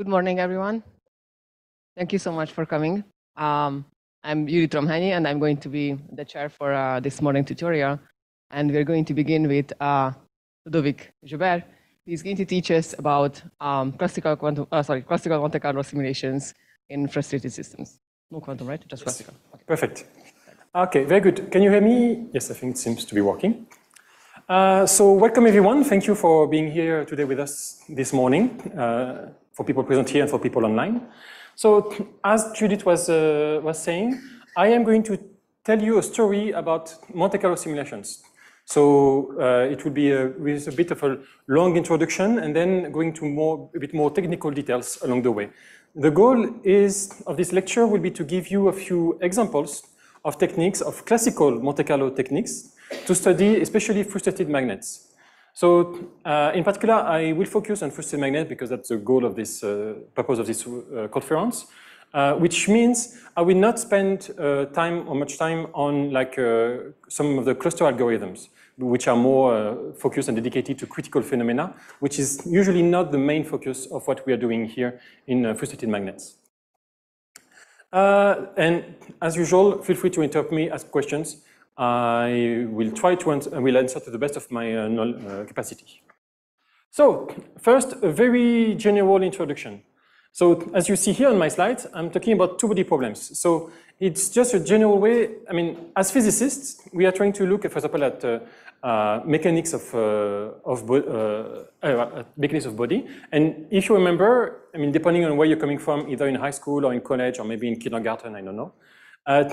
Good morning, everyone. Thank you so much for coming. Um, I'm Judit Romhányi, and I'm going to be the chair for uh, this morning tutorial. And we're going to begin with uh, Ludovic Jaubert. He's going to teach us about um, classical quantum, uh, sorry, classical Monte Carlo simulations in frustrated systems. No quantum, right? Just Yes. classical. Okay. Perfect. Okay, very good. Can you hear me? Yes, I think it seems to be working. Uh, so welcome everyone. Thank you for being here today with us this morning, uh, for people present here and for people online. So as Judith was, uh, was saying, I am going to tell you a story about Monte Carlo simulations. So uh, it will be a, with a bit of a long introduction and then going to more, a bit more technical details along the way. The goal is of this lecture will be to give you a few examples of techniques, of classical Monte Carlo techniques, to study especially frustrated magnets. So uh, in particular, I will focus on frustrated magnet because that's the goal of this, uh, purpose of this uh, conference, uh, which means I will not spend uh, time or much time on like uh, some of the cluster algorithms, which are more focused and dedicated to critical phenomena, which is usually not the main focus of what we are doing here in uh, frustrated magnets. And as usual, feel free to interrupt me, ask questions. I will try to answer, will answer to the best of my uh, uh, capacity. So first, a very general introduction. So as you see here on my slides, I'm talking about two-body problems. So it's just a general way, I mean, as physicists, we are trying to look, for example, at uh, uh, mechanics of, uh, of uh, mechanics of body. And if you remember, I mean, depending on where you're coming from, either in high school or in college or maybe in kindergarten, I don't know,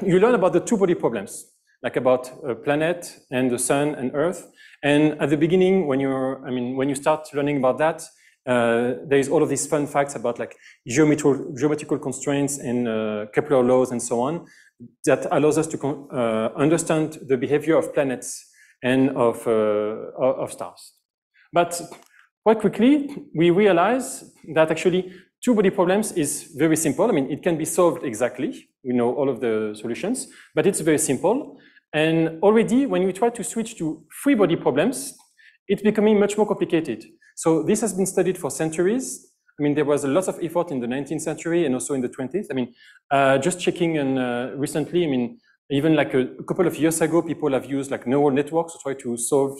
you learn about the two-body problems, like about a planet and the sun and Earth. And at the beginning, when you're, I mean, when you start learning about that, uh, there is all of these fun facts about like geometrical, geometrical constraints and uh, Kepler laws and so on that allows us to uh, understand the behavior of planets and of, uh, of of stars. But quite quickly, we realize that actually two-body problems is very simple. I mean, it can be solved exactly. We know all of the solutions, but it's very simple. And already, when we try to switch to three-body problems, it's becoming much more complicated. So this has been studied for centuries. I mean, there was a lot of effort in the 19th century and also in the 20th. I mean, uh, just checking and uh, recently, I mean, even like a, a couple of years ago, people have used like neural networks to try to solve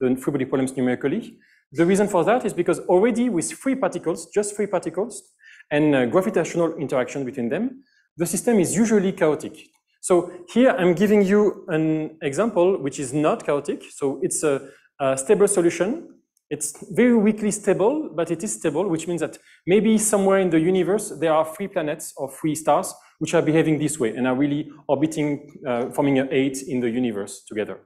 the free body problems numerically. The reason for that is because already with free particles, just free particles, and uh, gravitational interaction between them, the system is usually chaotic. So here I'm giving you an example which is not chaotic. So it's a, a stable solution. It's very weakly stable, but it is stable, which means that maybe somewhere in the universe there are three planets or three stars which are behaving this way and are really orbiting, uh, forming an eight in the universe together.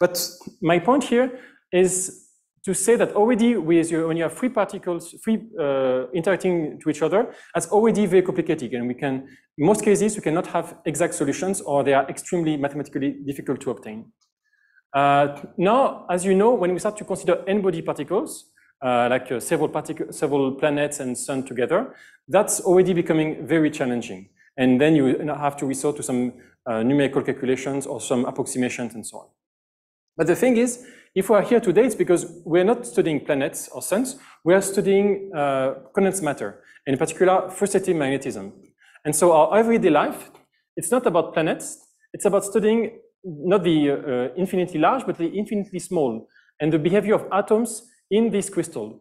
But my point here is to say that already with your, when you have three particles, uh, interacting to each other, that's already very complicated. And we can, in most cases, we cannot have exact solutions or they are extremely mathematically difficult to obtain. Uh, now, as you know, when we start to consider n-body particles, uh, like uh, several, particle, several planets and sun together, that's already becoming very challenging. And then you have to resort to some uh, numerical calculations or some approximations and so on. But the thing is, if we are here today, it's because we're not studying planets or suns, we are studying uh, condensed matter, in particular, frustrated magnetism. And so our everyday life, it's not about planets, it's about studying not the uh, infinitely large, but the infinitely small, and the behavior of atoms in this crystal.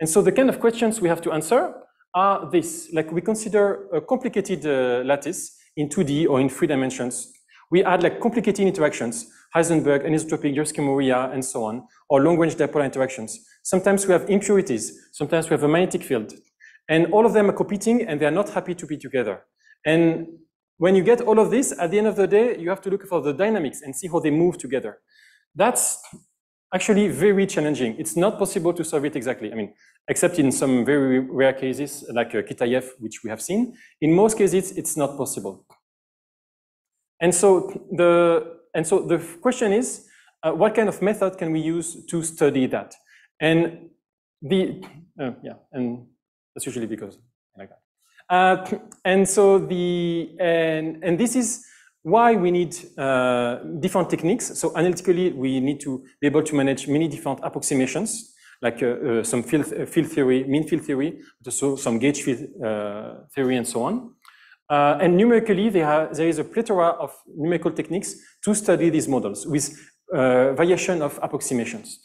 And so the kind of questions we have to answer are this, like we consider a complicated uh, lattice in 2D or in three dimensions. We add like complicated interactions, Heisenberg, anisotropic, Dzyaloshinskii-Moriya, and so on, or long-range dipole interactions. Sometimes we have impurities, sometimes we have a magnetic field. And all of them are competing and they are not happy to be together. And when you get all of this, at the end of the day, you have to look for the dynamics and see how they move together. That's actually very challenging. It's not possible to solve it exactly. I mean, except in some very rare cases like uh, Kitaev, which we have seen. In most cases, it's not possible. And so the, and so the question is, uh, what kind of method can we use to study that? And the, uh, yeah, and that's usually because like that. Uh, and so the, and, and this is why we need uh, different techniques. So analytically, we need to be able to manage many different approximations. like uh, uh, some field, field theory, mean field theory, but also some gauge field theory and so on. Uh, and numerically, there is a plethora of numerical techniques to study these models with uh, variation of approximations.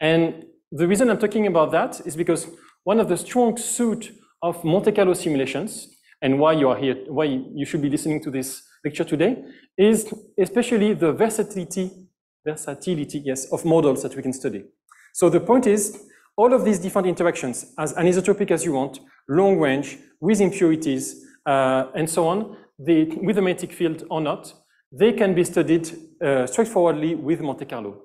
And the reason I'm talking about that is because one of the strong suit of Monte Carlo simulations and why you are here, why you should be listening to this lecture today is especially the versatility, versatility, yes, of models that we can study. So the point is, all of these different interactions, as anisotropic as you want, long range, with impurities, uh, and so on, with a magnetic field or not, they can be studied uh, straightforwardly with Monte Carlo.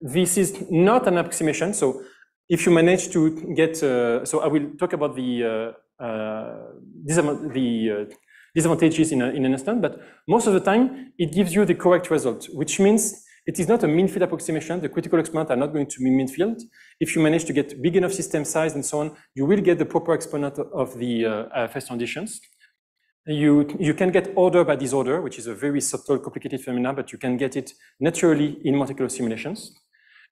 This is not an approximation, so if you manage to get, uh, so I will talk about the, uh, uh, the uh, disadvantages in, a, in an instant, but most of the time it gives you the correct result, which means it is not a mean field approximation. The critical exponent are not going to be mean field. If you manage to get big enough system size and so on, you will get the proper exponent of the uh, first conditions. You, you can get order by disorder, which is a very subtle, complicated phenomenon, but you can get it naturally in Monte Carlo simulations.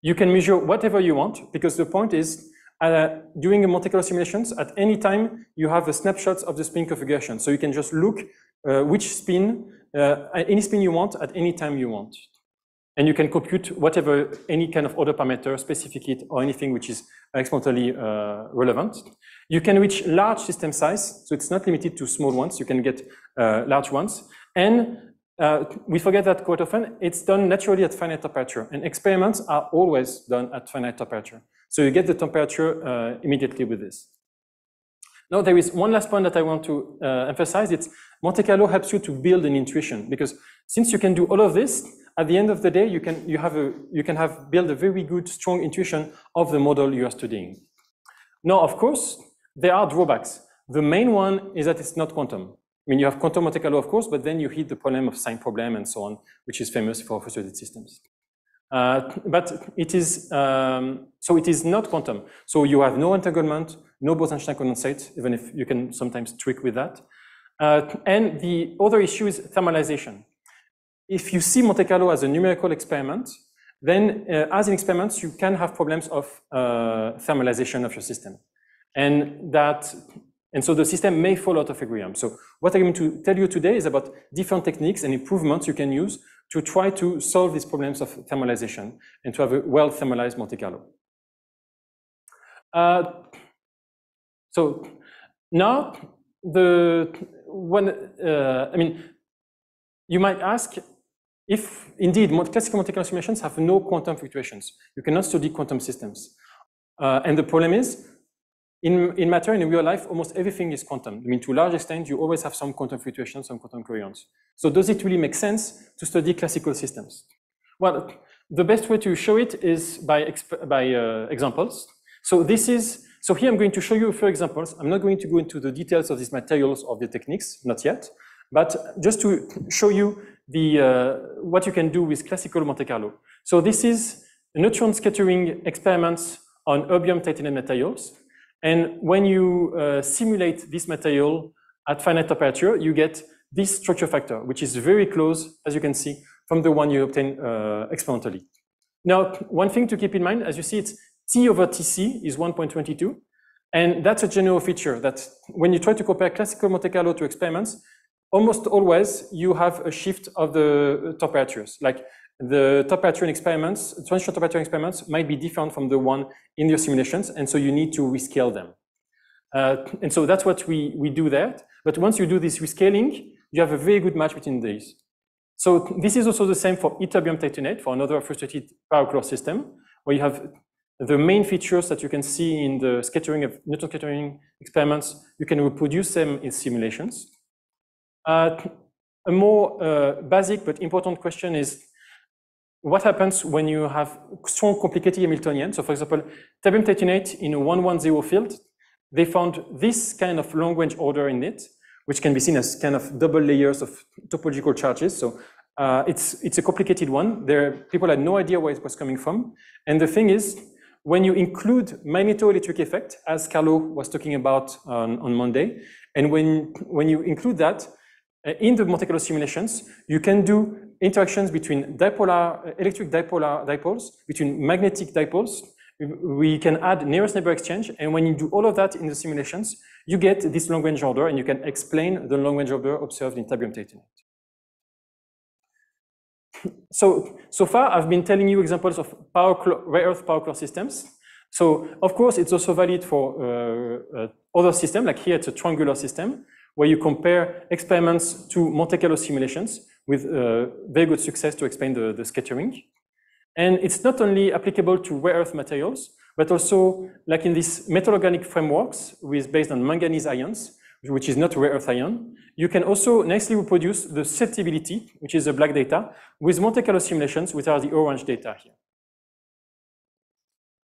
You can measure whatever you want, because the point is, uh, during a Monte Carlo simulations, at any time, you have a snapshot of the spin configuration. So you can just look uh, which spin, uh, any spin you want at any time you want. And you can compute whatever, any kind of order parameter, specific it, or anything which is exponentially uh, relevant. You can reach large system size, so it's not limited to small ones. You can get uh, large ones. And uh, we forget that quite often, it's done naturally at finite temperature. And experiments are always done at finite temperature. So you get the temperature uh, immediately with this. Now, there is one last point that I want to uh, emphasize. It's Monte Carlo helps you to build an intuition because since you can do all of this, at the end of the day, you can, you have a, you can have build a very good, strong intuition of the model you are studying. Now, of course, there are drawbacks. The main one is that it's not quantum. I mean, you have quantum Monte Carlo, of course, but then you hit the problem of sign problem and so on, which is famous for frustrated systems. Uh, but it is, um, so it is not quantum. So you have no entanglement, no Bose-Einstein condensate, even if you can sometimes trick with that. Uh, and the other issue is thermalization. If you see Monte Carlo as a numerical experiment, then uh, as an experiment, you can have problems of uh, thermalization of your system and that and so the system may fall out of equilibrium. So what I'm going to tell you today is about different techniques and improvements you can use to try to solve these problems of thermalization and to have a well thermalized Monte Carlo. Uh, so now the when uh, I mean you might ask if indeed classical Monte Carlo simulations have no quantum fluctuations, you cannot study quantum systems. Uh, and the problem is in, in matter, in real life, almost everything is quantum. I mean, to a large extent, you always have some quantum fluctuations, some quantum covariance. So does it really make sense to study classical systems? Well, the best way to show it is by, by uh, examples. So this is, so here I'm going to show you a few examples. I'm not going to go into the details of these materials or the techniques, not yet, but just to show you the, uh, what you can do with classical Monte Carlo. So this is neutron scattering experiments on erbium titanium materials. And when you uh, simulate this material at finite temperature, you get this structure factor, which is very close, as you can see, from the one you obtain uh, experimentally. Now, one thing to keep in mind, as you see, it's T over TC is 1.22. And that's a general feature that when you try to compare classical Monte Carlo to experiments, almost always you have a shift of the temperatures. Like the temperature in experiments, transition temperature experiments might be different from the one in your simulations, and so you need to rescale them. Uh, and so that's what we, we do there. But once you do this rescaling, you have a very good match between these. So this is also the same for ytterbium titanate, for another frustrated pyrochlore system, where you have the main features that you can see in the scattering of neutron scattering experiments, you can reproduce them in simulations. Uh, a more uh, basic but important question is what happens when you have strong complicated Hamiltonian? So for example, terbium titanate in a 110 field, they found this kind of long range order in it, which can be seen as kind of double layers of topological charges. So uh, it's, it's a complicated one. There, people had no idea where it was coming from. And the thing is, when you include magnetoelectric effect, as Carlo was talking about on, on Monday, and when, when you include that, in the Monte Carlo simulations, you can do interactions between dipolar, uh, electric dipolar dipoles, between magnetic dipoles, we can add nearest neighbor exchange. And when you do all of that in the simulations, you get this long range order and you can explain the long range order observed in Terbium Titanate. So, so far I've been telling you examples of power rare earth pyrochlore systems. So of course it's also valid for uh, uh, other systems, like here it's a triangular system, where you compare experiments to Monte Carlo simulations with uh, very good success to explain the, the scattering. And it's not only applicable to rare earth materials, but also like in these metal organic frameworks with based on manganese ions, which is not rare earth ion. You can also nicely reproduce the susceptibility, which is the black data, with Monte Carlo simulations, which are the orange data here.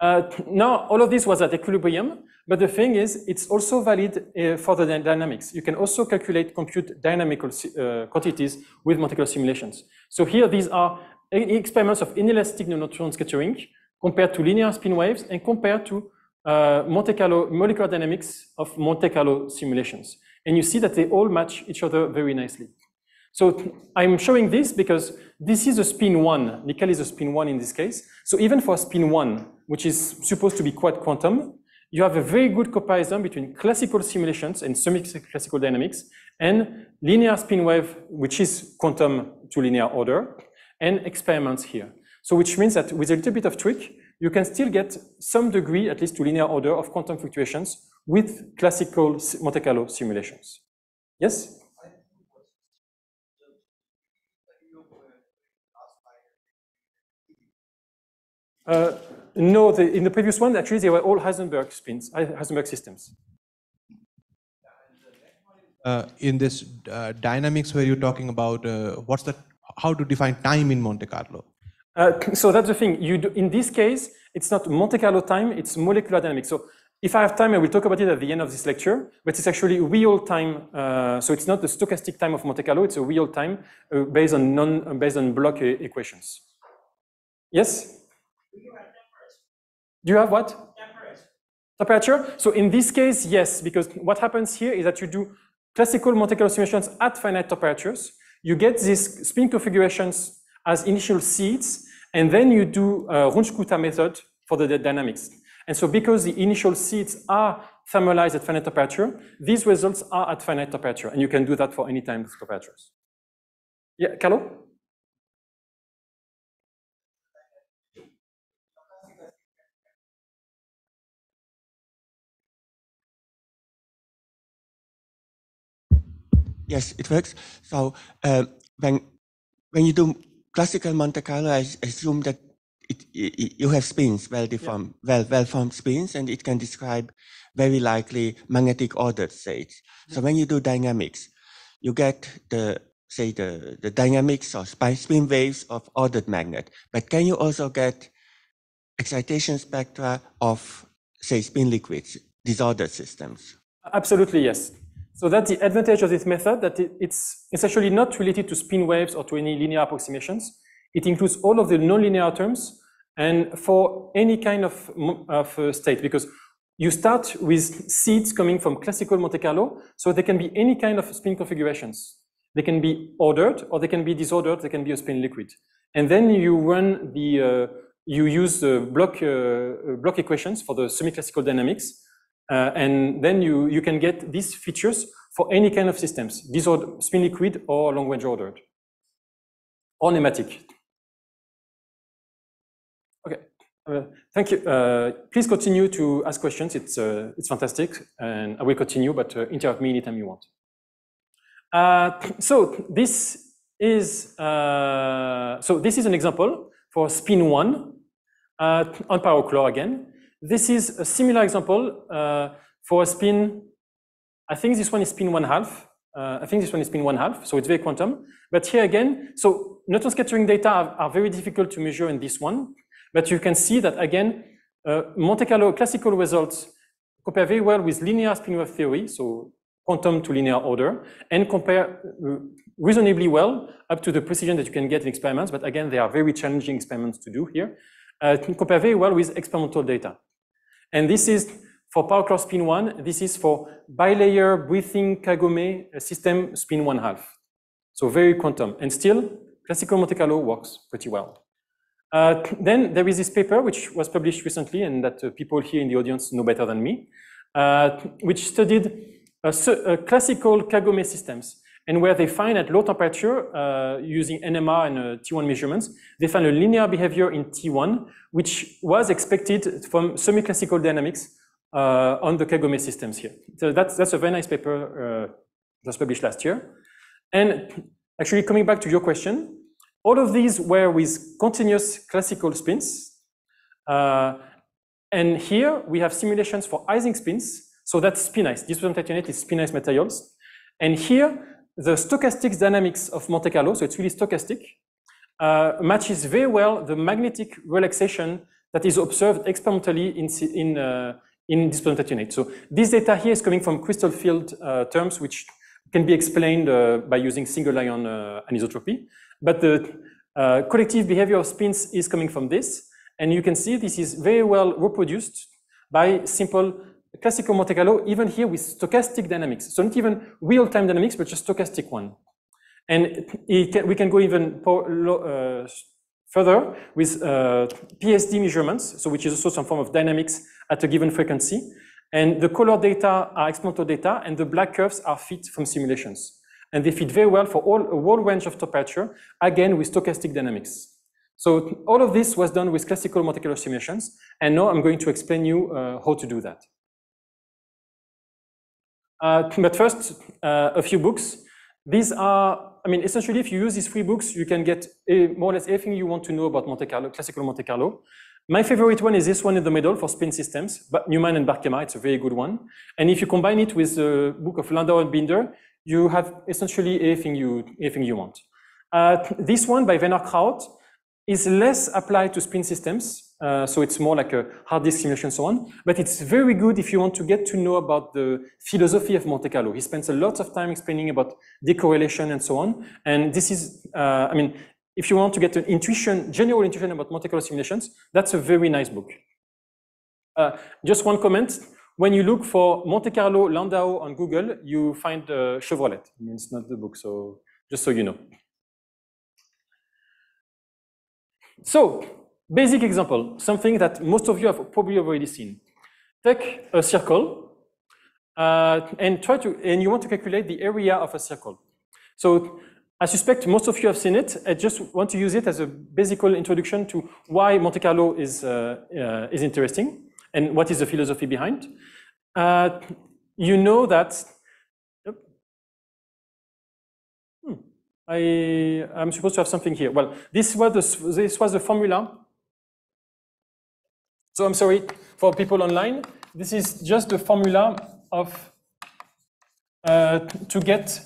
Uh, now, all of this was at equilibrium, but the thing is, it's also valid uh, for the dynamics. You can also calculate, compute dynamical uh, quantities with Carlo simulations. So here, these are experiments of inelastic neutron scattering compared to linear spin waves and compared to uh, Monte Carlo molecular dynamics of Monte Carlo simulations. And you see that they all match each other very nicely. So I'm showing this because this is a spin one. Nickel is a spin one in this case. So even for spin one, which is supposed to be quite quantum, you have a very good comparison between classical simulations and semi-classical dynamics and linear spin wave, which is quantum to linear order, and experiments here. So which means that with a little bit of trick, you can still get some degree, at least to linear order of quantum fluctuations with classical Monte Carlo simulations. Yes? Uh, no, the, in the previous one, actually, they were all Heisenberg spins, Heisenberg systems. Uh, in this uh, dynamics where you're talking about uh, what's the how to define time in Monte Carlo? Uh, so that's the thing. You do, in this case, it's not Monte Carlo time, it's molecular dynamics. So if I have time, I will talk about it at the end of this lecture, but it's actually real time. Uh, so it's not the stochastic time of Monte Carlo, it's a real time uh, based on non, uh, based on Bloch equations. Yes? Do you have what? Temperature. Temperature? So in this case, yes, because what happens here is that you do classical Monte Carlo simulations at finite temperatures. You get these spin configurations as initial seeds, and then you do a Runge-Kutta method for the dynamics. And so because the initial seeds are thermalized at finite temperature, these results are at finite temperature, and you can do that for any time with temperatures. Yeah, Carlo? Yes, it works. So uh, when when you do classical Monte Carlo, I assume that it, it, you have spins, well-deformed, yeah. well, well-formed spins, and it can describe very likely magnetic ordered states. Mm-hmm. So when you do dynamics, you get the say the, the dynamics or spin waves of ordered magnet. But can you also get excitation spectra of say spin liquids, disordered systems? Absolutely, yes. So that's the advantage of this method, that it's, actually not related to spin waves or to any linear approximations. It includes all of the nonlinear terms and for any kind of, of uh, state, because you start with seeds coming from classical Monte Carlo, so they can be any kind of spin configurations. They can be ordered or they can be disordered, they can be a spin liquid. And then you run the, uh, you use the Bloch, uh, Bloch equations for the semi-classical dynamics, uh, and then you, you can get these features for any kind of systems, disordered, spin liquid or long range ordered, or nematic. Okay, uh, thank you. Uh, please continue to ask questions. It's, uh, it's fantastic, and I will continue, but uh, interrupt me anytime you want. Uh, so this is so this is an example for spin one on pyrochlore again. This is a similar example uh, for a spin. I think this one is spin one half. Uh, I think this one is spin one half, so it's very quantum. But here again, so neutron scattering data are, are, very difficult to measure in this one. But you can see that again, uh, Monte Carlo classical results compare very well with linear spin wave theory, so quantum to linear order, and compare uh, reasonably well up to the precision that you can get in experiments. But again, they are very challenging experiments to do here. Uh, compare very well with experimental data. And this is for pyrochlore spin one, this is for bilayer breathing Kagome system spin one half. So very quantum. And still, classical Monte Carlo works pretty well. Uh, then there is this paper which was published recently and that uh, people here in the audience know better than me, uh, which studied uh, classical Kagome systems and where they find at low temperature, uh, using NMR and uh, T1 measurements, they find a linear behavior in T1, which was expected from semi-classical dynamics uh, on the Kagome systems here. So that's, that's a very nice paper just published last year. And actually coming back to your question, all of these were with continuous classical spins. Uh, and here we have simulations for Ising spins. So that's spinice. This titanate is spinice materials. And here the stochastic dynamics of Monte Carlo, so it's really stochastic, uh, matches very well the magnetic relaxation that is observed experimentally in, in, uh, in unit. So this data here is coming from crystal field uh, terms, which can be explained uh, by using single ion uh, anisotropy. But the uh, collective behavior of spins is coming from this. And you can see this is very well reproduced by simple classical Monte Carlo, even here with stochastic dynamics. So not even real-time dynamics, but just stochastic one. And can, we can go even uh, further with uh, PSD measurements, so which is also some form of dynamics at a given frequency. And the color data are experimental data, and the black curves are fit from simulations. And they fit very well for all, a whole range of temperature, again with stochastic dynamics. So all of this was done with classical Monte Carlo simulations, and now I'm going to explain you uh, how to do that. Uh, but first, uh, a few books. These are, I mean, essentially, if you use these three books, you can get a, more or less everything you want to know about Monte Carlo, classical Monte Carlo. My favorite one is this one in the middle for spin systems, but Newman and Barkema, it's a very good one. And if you combine it with the book of Landau and Binder, you have essentially everything you, everything you want. Uh, this one by Werner Krauth is less applied to spin systems, uh, so it's more like a hard disk simulation and so on. But it's very good if you want to get to know about the philosophy of Monte Carlo. He spends a lot of time explaining about decorrelation and so on. And this is, uh, I mean, if you want to get an intuition, general intuition about Monte Carlo simulations, that's a very nice book. Uh, just one comment. When you look for Monte Carlo Landau on Google, you find Chevrolet. I mean, it's not the book, so just so you know. So Basic example, something that most of you have probably already seen. Take a circle uh, and try to, and you want to calculate the area of a circle. So I suspect most of you have seen it. I just want to use it as a basic introduction to why Monte Carlo is, uh, uh, is interesting and what is the philosophy behind. Uh, you know that hmm, I, I'm supposed to have something here. Well, this was the, this was the formula so I'm sorry for people online. This is just the formula of uh, to get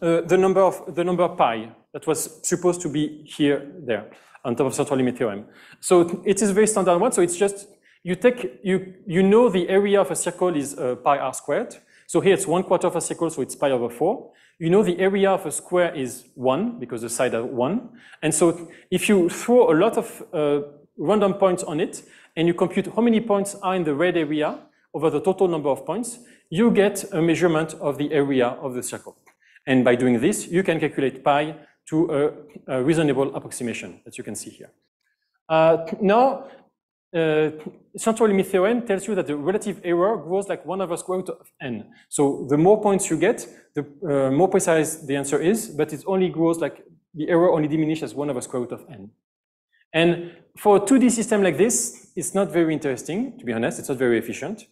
uh, the number of the number pi that was supposed to be here there on top of central limit theorem. So it is very standard one. So it's just you take you you know the area of a circle is uh, pi r squared. So here it's one quarter of a circle, so it's pi over four. You know the area of a square is one because the side are one. And so if you throw a lot of uh, random points on it, and you compute how many points are in the red area over the total number of points, you get a measurement of the area of the circle. And by doing this, you can calculate pi to a, a reasonable approximation that you can see here. Uh, now, uh, central limit theorem tells you that the relative error grows like 1 over square root of n. So the more points you get, the uh, more precise the answer is, but it only grows like the error only diminishes 1 over square root of n. And for a 2D system like this, it's not very interesting, to be honest, it's not very efficient.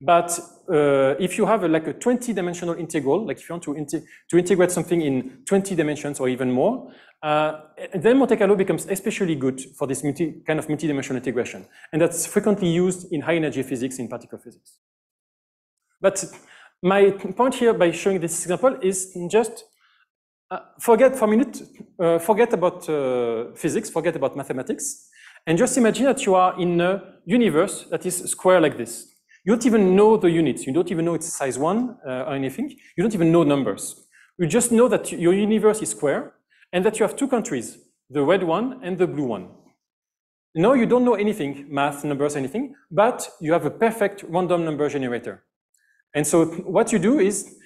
But uh, if you have a, like a 20 dimensional integral, like if you want to, inte to integrate something in 20 dimensions or even more, uh, then Monte Carlo becomes especially good for this multi, kind of multi-dimensional integration. And that's frequently used in high energy physics, in particle physics. But my point here by showing this example is just uh, forget for a minute, uh, forget about uh, physics, forget about mathematics, and just imagine that you are in a universe that is square like this. You don't even know the units. You don't even know it's size one uh, or anything. You don't even know numbers. You just know that your universe is square and that you have two countries, the red one and the blue one. Now you don't know anything, math, numbers, anything, but you have a perfect random number generator. And so what you do is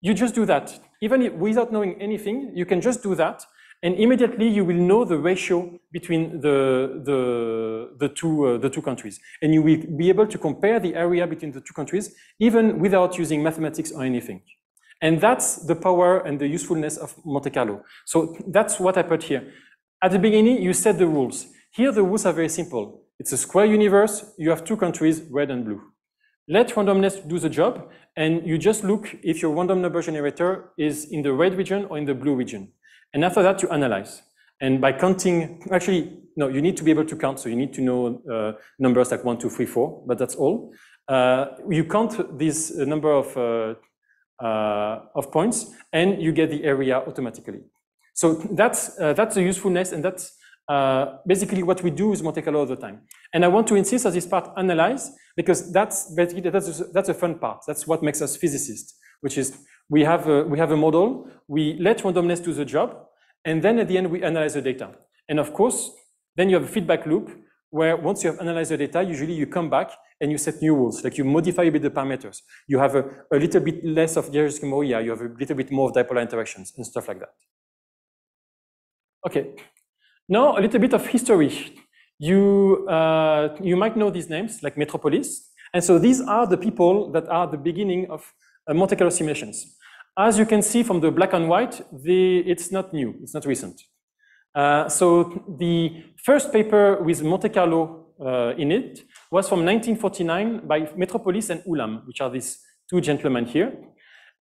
you just do that. Even without knowing anything, you can just do that. And immediately you will know the ratio between the, the, the, two, uh, the two countries. And you will be able to compare the area between the two countries, even without using mathematics or anything. And that's the power and the usefulness of Monte Carlo. So that's what I put here. At the beginning, you set the rules. Here, the rules are very simple. It's a square universe. You have two countries, red and blue. Let randomness do the job, and you just look if your random number generator is in the red region or in the blue region. And after that, you analyze. And by counting, actually, no, you need to be able to count. So you need to know uh, numbers like one, two, three, four, but that's all. Uh, you count this uh, number of, uh, uh, of points and you get the area automatically. So that's, that's the usefulness and that's basically what we do with Monte Carlo all the time. And I want to insist on this part, analyze, because that's basically, that's, that's a fun part. That's what makes us physicists, which is we have a, we have a model, we let randomness do the job, and then at the end we analyze the data. And of course, then you have a feedback loop where once you have analyzed the data, usually you come back and you set new rules, like you modify a bit the parameters. You have a, a little bit less of Moriya, you have a little bit more of dipolar interactions and stuff like that. Okay, now a little bit of history. You, uh, you might know these names, like Metropolis. And so these are the people that are the beginning of uh, Monte Carlo simulations. As you can see from the black and white, the, it's not new, it's not recent. Uh, so the first paper with Monte Carlo uh, in it was from 1949 by Metropolis and Ulam, which are these two gentlemen here.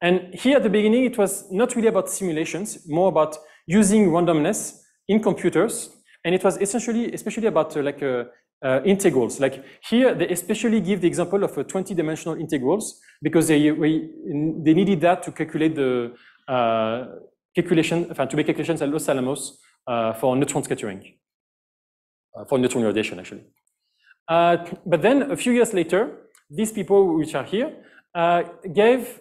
And here at the beginning, it was not really about simulations, more about using randomness in computers. And it was essentially, especially about uh, like uh, uh, integrals. Like here, they especially give the example of 20-dimensional integrals because they, we, they needed that to calculate the uh, calculation, to make calculations at Los Alamos uh, for neutron scattering, uh, for neutron radiation, actually. Uh, but then a few years later, these people which are here uh, gave,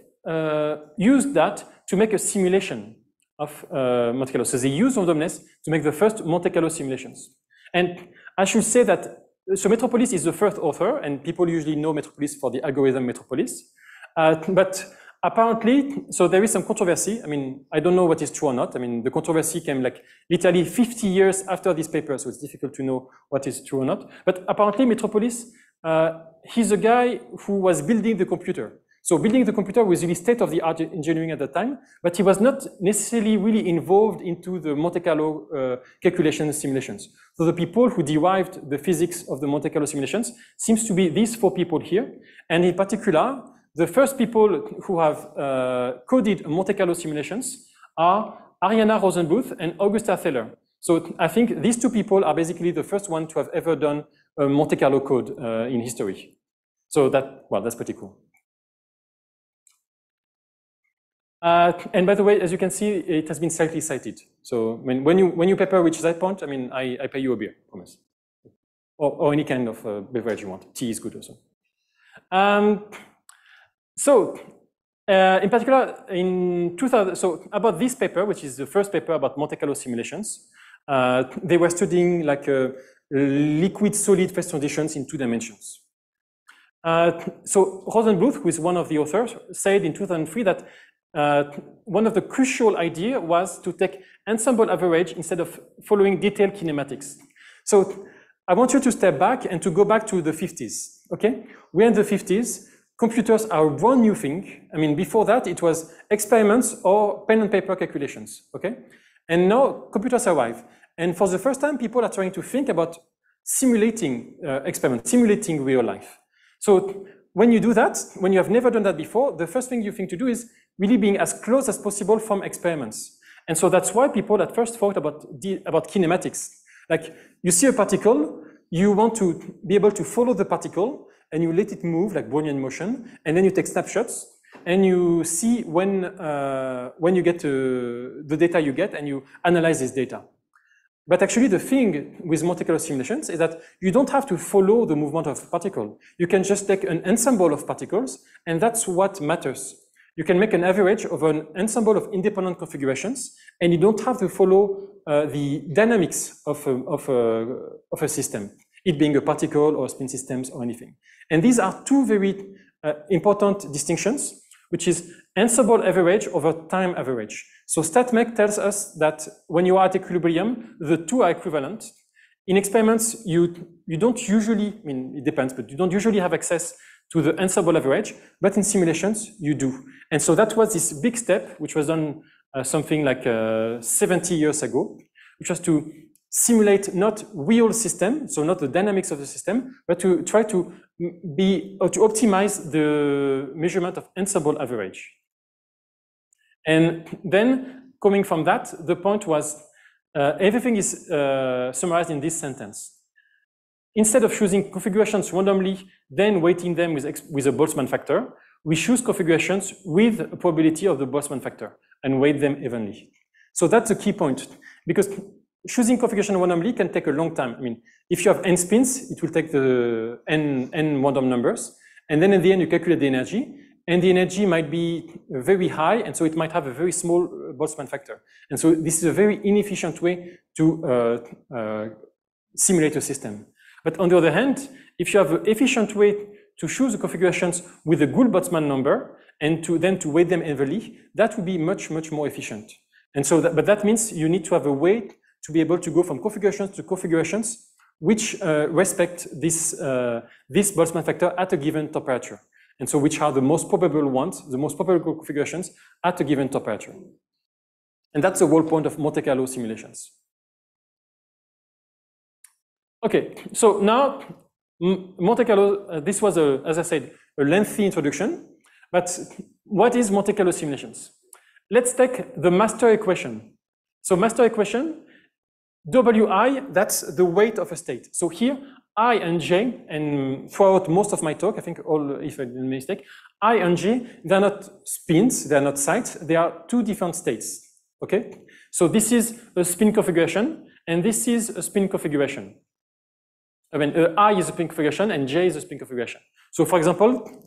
used that to make a simulation of Monte Carlo. So they used randomness to make the first Monte Carlo simulations. And I should say that so Metropolis is the first author, and people usually know Metropolis for the algorithm Metropolis. Uh, but apparently, so there is some controversy. I mean, I don't know what is true or not. I mean, the controversy came like literally 50 years after this paper, so it's difficult to know what is true or not. But apparently, Metropolis, uh, he's a guy who was building the computer. So building the computer was really state-of-the-art engineering at the time, but he was not necessarily really involved into the Monte Carlo uh, calculation simulations. So the people who derived the physics of the Monte Carlo simulations seems to be these four people here. And in particular, the first people who have uh, coded Monte Carlo simulations are Arianna Rosenbluth and Augusta Teller. So I think these two people are basically the first one to have ever done a Monte Carlo code uh, in history. So that, well, that's pretty cool. Uh, and by the way, as you can see, it has been slightly cited. So when, when you when you paper reaches that point, I mean, I, I pay you a beer, promise, or, or any kind of uh, beverage you want. Tea is good also. Um, so uh, in particular, in 2000, so about this paper, which is the first paper about Monte Carlo simulations, uh, they were studying like uh, liquid-solid phase transitions in two dimensions. Uh, so Rosenbluth, who is one of the authors, said in 2003 that uh, one of the crucial idea was to take ensemble average instead of following detailed kinematics. So I want you to step back and to go back to the 50s, okay? We're in the 50s, computers are a brand new thing. I mean, before that, it was experiments or pen and paper calculations, okay? And now computers arrive. And for the first time, people are trying to think about simulating uh, experiments, simulating real life. So when you do that, when you have never done that before, the first thing you think to do is really being as close as possible from experiments. And so that's why people at first thought about, about kinematics. Like you see a particle, you want to be able to follow the particle and you let it move like Brownian motion, and then you take snapshots and you see when, uh, when you get to the data you get and you analyze this data. But actually the thing with Monte Carlo simulations is that you don't have to follow the movement of particle. You can just take an ensemble of particles and that's what matters you can make an average of an ensemble of independent configurations, and you don't have to follow uh, the dynamics of a, of, a, of a system, it being a particle or spin systems or anything. And these are two very uh, important distinctions, which is ensemble average over time average. So StatMech tells us that when you are at equilibrium, the two are equivalent. In experiments, you, you don't usually, I mean, it depends, but you don't usually have access to the ensemble average, but in simulations, you do. And so that was this big step, which was done uh, something like uh, 70 years ago, which was to simulate not real system, so not the dynamics of the system, but to try to be, or to optimize the measurement of ensemble average. And then coming from that, the point was uh, everything is uh, summarized in this sentence. Instead of choosing configurations randomly, then weighting them with, with a Boltzmann factor, we choose configurations with a probability of the Boltzmann factor and weight them evenly. So that's a key point because choosing configuration randomly can take a long time. I mean, if you have n spins, it will take the n, n random numbers. And then in the end, you calculate the energy and the energy might be very high, and so it might have a very small uh, Boltzmann factor. And so this is a very inefficient way to uh, uh, simulate a system. But on the other hand, if you have an efficient way to choose the configurations with a good Boltzmann number and to then to weight them evenly, that would be much, much more efficient. And so, that, but that means you need to have a way to be able to go from configurations to configurations which uh, respect this, uh, this Boltzmann factor at a given temperature and so which are the most probable ones, the most probable configurations at a given temperature. And that's the whole point of Monte Carlo simulations. Okay, so now Monte Carlo, uh, this was, a, as I said, a lengthy introduction, but what is Monte Carlo simulations? Let's take the master equation. So master equation, Wi, that's the weight of a state. So here, I and J, and throughout most of my talk, I think all, if I didn't mistake, I and J, they're not spins, they're not sites, they are two different states, okay? So this is a spin configuration, and this is a spin configuration. I mean, uh, I is a spin configuration, and J is a spin configuration. So for example,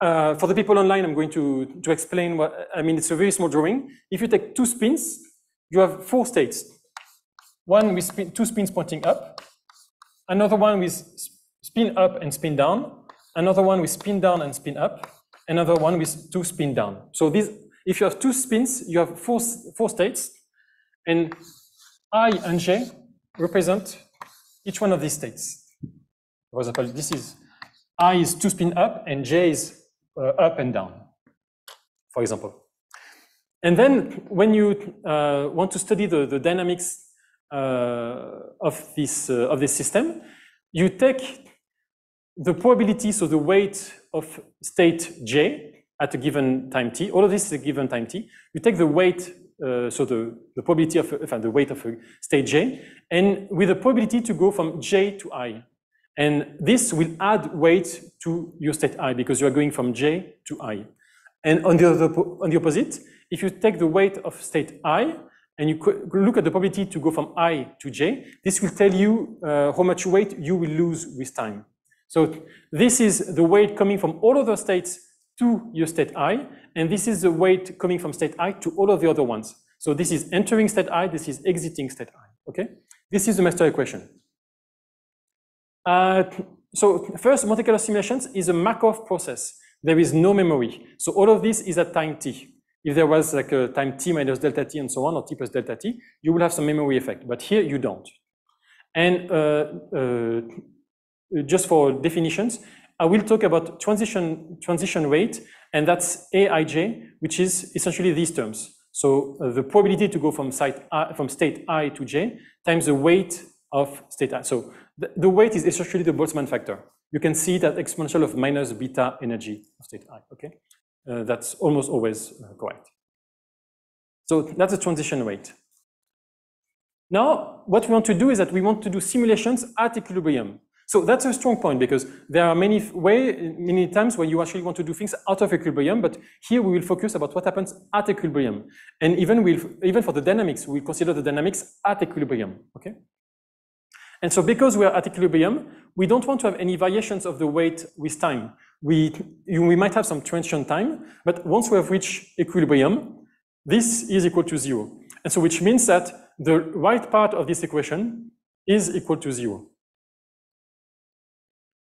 uh, for the people online, I'm going to, to explain what, I mean, it's a very small drawing. If you take two spins, you have four states. One with spin, two spins pointing up, another one with spin up and spin down, another one with spin down and spin up, another one with two spin down. So these, if you have two spins, you have four, four states, and I and J represent each one of these states. For example, this is I is two spin up and J is uh, up and down, for example. And then when you uh, want to study the, the dynamics uh, of this uh, of this system, you take the probability, so the weight of state j at a given time t. All of this is a given time t. You take the weight, uh, so the, the probability of uh, the weight of a state j, and with the probability to go from j to i. And this will add weight to your state i because you are going from j to i. And on the, other, on the opposite, if you take the weight of state i, and you look at the probability to go from i to j, this will tell you uh, how much weight you will lose with time. So this is the weight coming from all of the states to your state i, and this is the weight coming from state i to all of the other ones. So this is entering state i, this is exiting state i, okay? This is the master equation. Uh, so first, Monte Carlo simulations is a Markov process. There is no memory. So all of this is at time t. If there was like a time t minus delta t and so on, or t plus delta t, you will have some memory effect. But here you don't. And uh, uh, just for definitions, I will talk about transition transition rate, and that's aij, which is essentially these terms. So uh, the probability to go from site I, from state i to j times the weight of state i. So the, the weight is essentially the Boltzmann factor. You can see that exponential of minus beta energy of state i. Okay uh, that's almost always uh, correct. So that's a transition rate. Now, what we want to do is that we want to do simulations at equilibrium. So that's a strong point because there are many way, many times where you actually want to do things out of equilibrium, but here we will focus about what happens at equilibrium. And even we'll, even for the dynamics, we consider the dynamics at equilibrium, okay? And so because we are at equilibrium, we don't want to have any variations of the weight with time we, we might have some transient time, but once we have reached equilibrium, this is equal to zero. And so which means that the right part of this equation is equal to zero.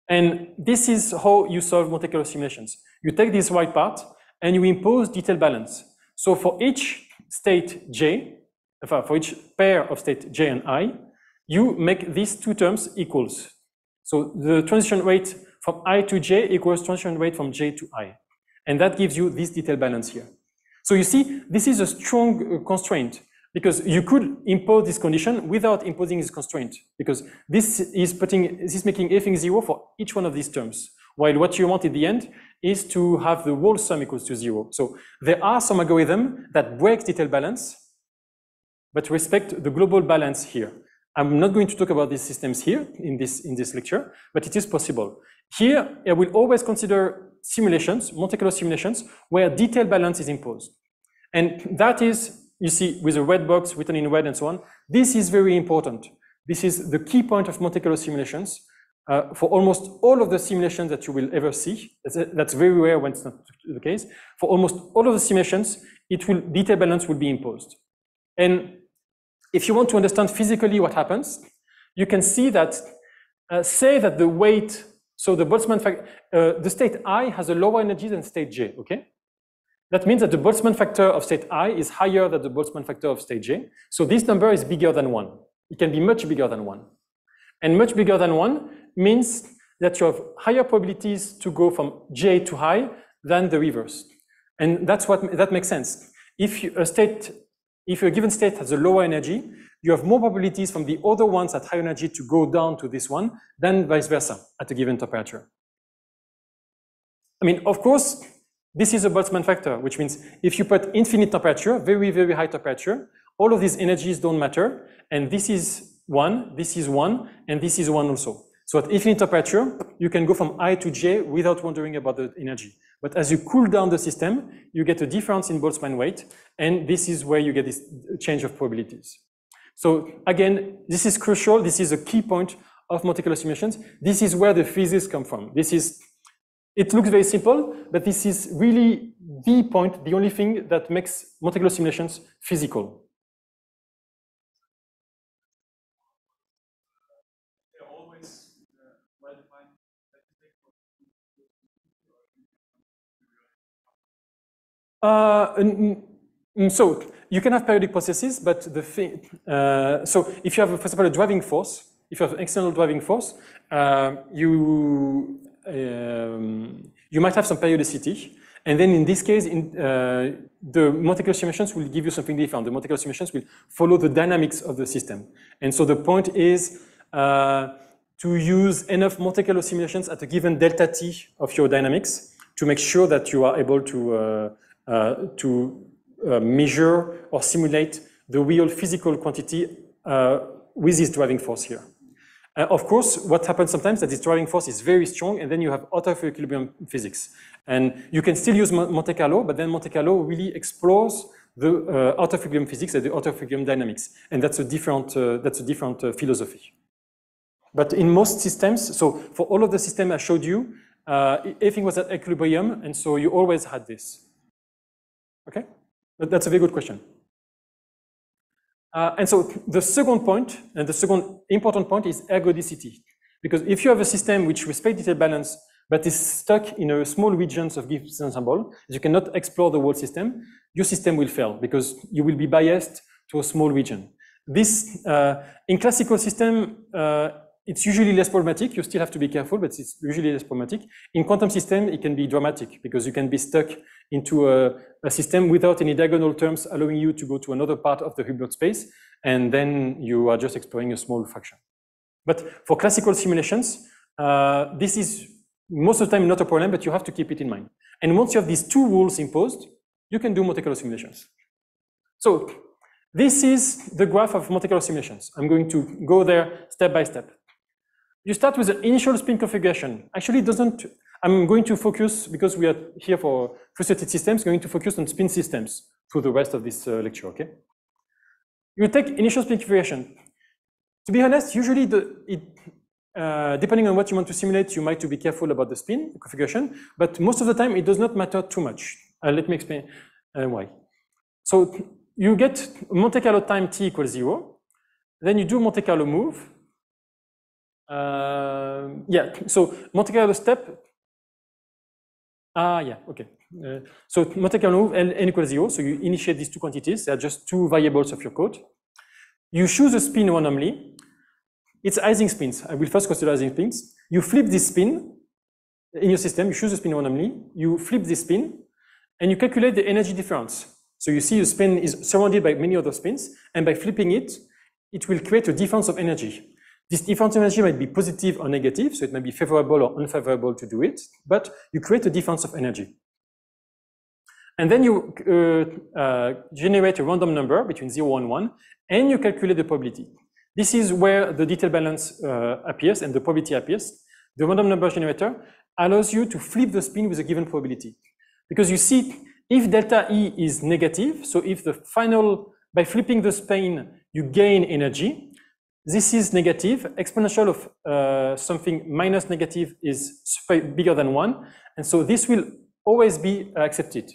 And this is how you solve Monte Carlo simulations. You take this right part and you impose detail balance. So for each state j, for each pair of state j and i, you make these two terms equals. So the transition rate from i to j equals transition rate from j to i. And that gives you this detail balance here. So you see, this is a strong uh, constraint because you could impose this condition without imposing this constraint because this is putting, this is making everything zero for each one of these terms. While what you want at the end is to have the whole sum equals to zero. So there are some algorithm that breaks detail balance, but respect the global balance here. I'm not going to talk about these systems here in this, in this lecture, but it is possible. Here, I will always consider simulations, Monte Carlo simulations, where detail balance is imposed. And that is you see with a red box written in red and so on. This is very important. This is the key point of Monte Carlo simulations. Uh, for almost all of the simulations that you will ever see, that's, that's, very rare when it's not the case. For almost all of the simulations, it will detail balance will be imposed. And if you want to understand physically what happens, you can see that uh, say that the weight, so the Boltzmann factor, uh, the state I has a lower energy than state J, okay? That means that the Boltzmann factor of state i is higher than the Boltzmann factor of state j. So this number is bigger than 1. It can be much bigger than 1. And much bigger than 1 means that you have higher probabilities to go from j to i than the reverse. And that's what that makes sense. If you, a state, if a given state has a lower energy, you have more probabilities from the other ones at high energy to go down to this one than vice versa at a given temperature. I mean, of course, this is a Boltzmann factor, which means if you put infinite temperature, very, very high temperature, all of these energies don't matter. And this is one, this is one, and this is one also. So at infinite temperature, you can go from I to J without wondering about the energy. But as you cool down the system, you get a difference in Boltzmann weight, and this is where you get this change of probabilities. So again, this is crucial. This is a key point of Monte Carlo simulations. This is where the physics come from. This is it looks very simple, but this is really the point, the only thing that makes Monte Carlo simulations physical. Uh, so you can have periodic processes, but the thing, uh, so if you have, for example, a driving force, if you have an external driving force, uh, you um, you might have some periodicity. And then in this case, in, uh, the Monte Carlo simulations will give you something different. The Monte Carlo simulations will follow the dynamics of the system. And so the point is uh, to use enough Monte Carlo simulations at a given delta t of your dynamics to make sure that you are able to, uh, uh to uh, measure or simulate the real physical quantity uh, with this driving force here. Uh, of course, what happens sometimes that this driving force is very strong, and then you have out of equilibrium physics. And you can still use Monte Carlo, but then Monte Carlo really explores the uh, out of equilibrium physics and the out of equilibrium dynamics, and that's a different uh, that's a different uh, philosophy. But in most systems, so for all of the systems I showed you, uh, everything was at equilibrium, and so you always had this. Okay, but that's a very good question. Uh, and so the second point, and the second important point is ergodicity. Because if you have a system which respects detail balance, but is stuck in a small regions of Gibbs ensemble, you cannot explore the whole system, your system will fail because you will be biased to a small region. This, uh, in classical system, uh, it's usually less problematic. You still have to be careful, but it's usually less problematic. In quantum system, it can be dramatic because you can be stuck into a, a system without any diagonal terms allowing you to go to another part of the Hilbert space, and then you are just exploring a small fraction. But for classical simulations, uh, this is most of the time not a problem, but you have to keep it in mind. And once you have these two rules imposed, you can do Monte Carlo simulations. So this is the graph of Monte Carlo simulations. I'm going to go there step by step. You start with the initial spin configuration. Actually, it doesn't, I'm going to focus, because we are here for frustrated systems, going to focus on spin systems through the rest of this uh, lecture, okay? You take initial spin configuration. To be honest, usually the, it, uh, depending on what you want to simulate, you might to be careful about the spin configuration, but most of the time it does not matter too much. Uh, let me explain uh, why. So you get Monte Carlo time t equals zero, then you do Monte Carlo move, uh, yeah, so Monte Carlo step Ah, yeah, okay. Uh, so Monte Carlo n, n equals zero, so you initiate these two quantities. They are just two variables of your code. You choose a spin randomly. It's Ising spins. I will first consider Ising spins. You flip this spin in your system. You choose a spin randomly. You flip this spin, and you calculate the energy difference. So you see the spin is surrounded by many other spins, and by flipping it, it will create a difference of energy. This difference of energy might be positive or negative, so it might be favorable or unfavorable to do it, but you create a difference of energy. And then you uh, uh, generate a random number between 0 and 1, and you calculate the probability. This is where the detail balance uh, appears and the probability appears. The random number generator allows you to flip the spin with a given probability. Because you see, if delta E is negative, so if the final, by flipping the spin, you gain energy, this is negative. Exponential of uh, something minus negative is bigger than one. And so this will always be accepted.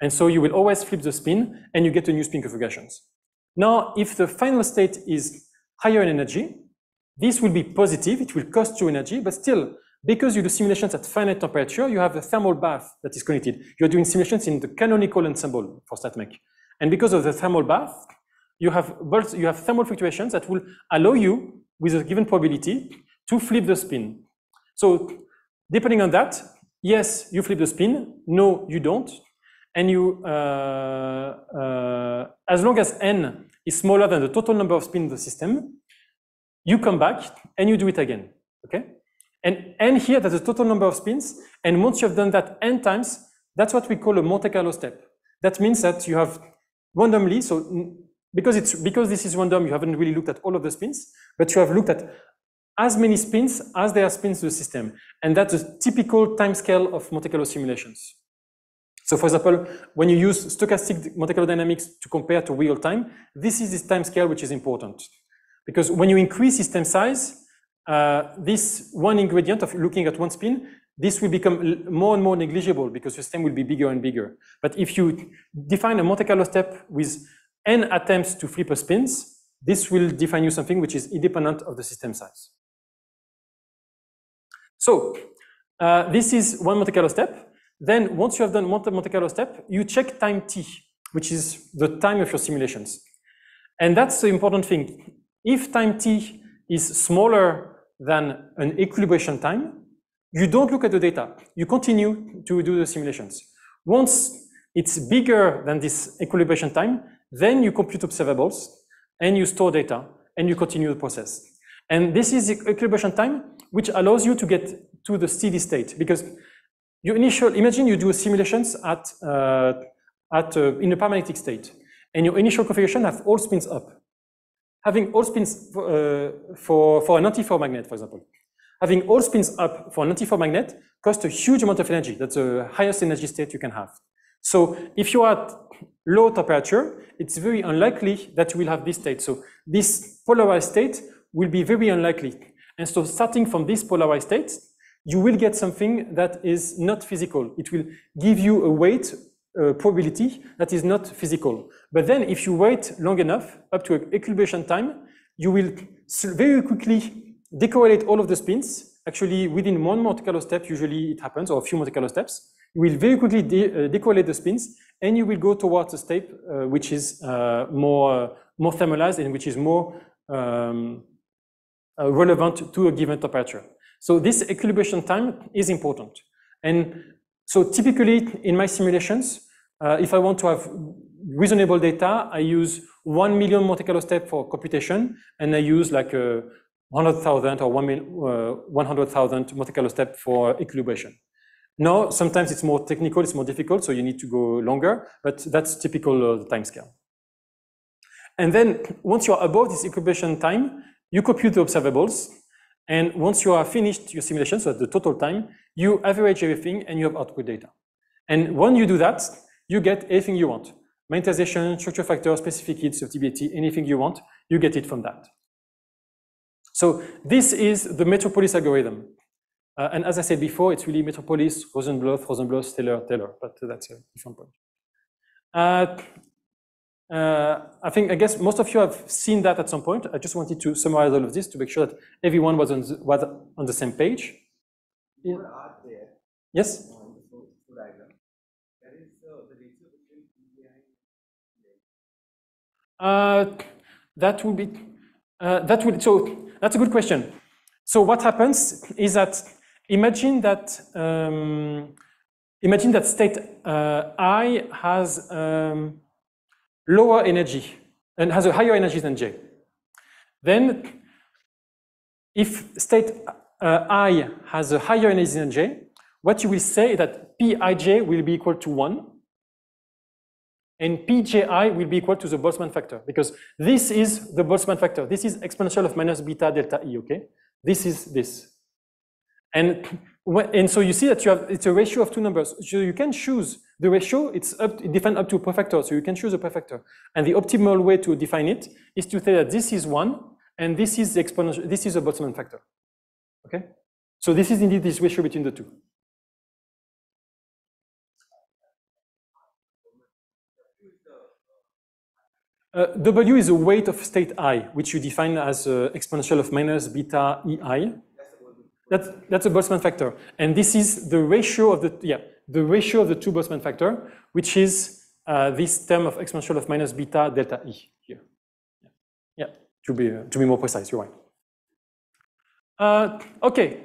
And so you will always flip the spin and you get a new spin configurations. Now, if the final state is higher in energy, this will be positive. It will cost you energy, but still, because you do simulations at finite temperature, you have a thermal bath that is connected. You're doing simulations in the canonical ensemble for StatMech. And because of the thermal bath, you have, you have thermal fluctuations that will allow you, with a given probability, to flip the spin. So depending on that, yes, you flip the spin, no, you don't. And you, uh, uh, as long as n is smaller than the total number of spins in the system, you come back and you do it again, okay? And n here, that's the total number of spins. And once you've done that n times, that's what we call a Monte Carlo step. That means that you have randomly, so because it's because this is random, you haven't really looked at all of the spins, but you have looked at as many spins as there are spins to the system. And that's a typical time scale of Monte Carlo simulations. So for example, when you use stochastic Monte Carlo dynamics to compare to real time, this is this time scale which is important. Because when you increase system size, uh, this one ingredient of looking at one spin, this will become more and more negligible because the system will be bigger and bigger. But if you define a Monte Carlo step with n attempts to flip a spins, this will define you something which is independent of the system size. So uh, this is one Monte Carlo step. Then once you have done one Monte Carlo step, you check time t, which is the time of your simulations. And that's the important thing. If time t is smaller than an equilibration time, you don't look at the data. You continue to do the simulations. Once it's bigger than this equilibration time, then you compute observables and you store data and you continue the process. And this is the equilibration time, which allows you to get to the steady state because you initial, imagine you do simulations at, uh, at uh, in a paramagnetic state and your initial configuration have all spins up. Having all spins for, uh, for, for an antiferromagnet, for example, having all spins up for an antiferromagnet costs a huge amount of energy. That's the highest energy state you can have. So if you are low temperature, it's very unlikely that you will have this state. So this polarized state will be very unlikely. And so starting from this polarized state, you will get something that is not physical. It will give you a weight uh, probability that is not physical. But then if you wait long enough, up to equilibration time, you will very quickly decorrelate all of the spins. Actually, within one Monte Carlo step, usually it happens, or a few Monte Carlo steps, you will very quickly de uh, decorrelate the spins, and you will go towards a state uh, which is uh, more, more thermalized and which is more um, relevant to a given temperature. So this equilibration time is important. And so typically in my simulations, uh, if I want to have reasonable data, I use 1 million Monte Carlo step for computation, and I use like a 100,000 or 100,000 Monte Carlo step for equilibration. No, sometimes it's more technical, it's more difficult, so you need to go longer, but that's typical uh, time scale. And then once you're above this equilibration time, you compute the observables, and once you are finished your simulation, so at the total time, you average everything and you have output data. And when you do that, you get anything you want. Magnetization, structure factor, specific of DBT, anything you want, you get it from that. So this is the Metropolis algorithm. Uh, and as I said before, it's really Metropolis, Rosenbluth, Rosenbluth, Teller, Teller, but that's a different point. Uh, uh, I think, I guess most of you have seen that at some point. I just wanted to summarize all of this to make sure that everyone was on the, was on the same page. Yeah. Yes? Uh, that will be, uh, that will, so that's a good question. So what happens is that imagine that, um, imagine that state uh, I has um, lower energy and has a higher energy than J. Then if state uh, I has a higher energy than J, what you will say is that Pij will be equal to 1 and Pji will be equal to the Boltzmann factor because this is the Boltzmann factor. This is exponential of minus beta delta E, okay? This is this. And, and so you see that you have, it's a ratio of two numbers. So you can choose the ratio, it's up, it defined up to a prefactor, so you can choose a prefactor. And the optimal way to define it is to say that this is one, and this is the exponential, this is a Boltzmann factor, okay? So this is indeed this ratio between the two. Uh, w is a weight of state i, which you define as uh, exponential of minus beta ei. That's, that's a Boltzmann factor. And this is the ratio of the, yeah, the ratio of the two Boltzmann factor, which is uh, this term of exponential of minus beta delta E here. Yeah, yeah to, be, to be more precise, you're right. Uh, okay.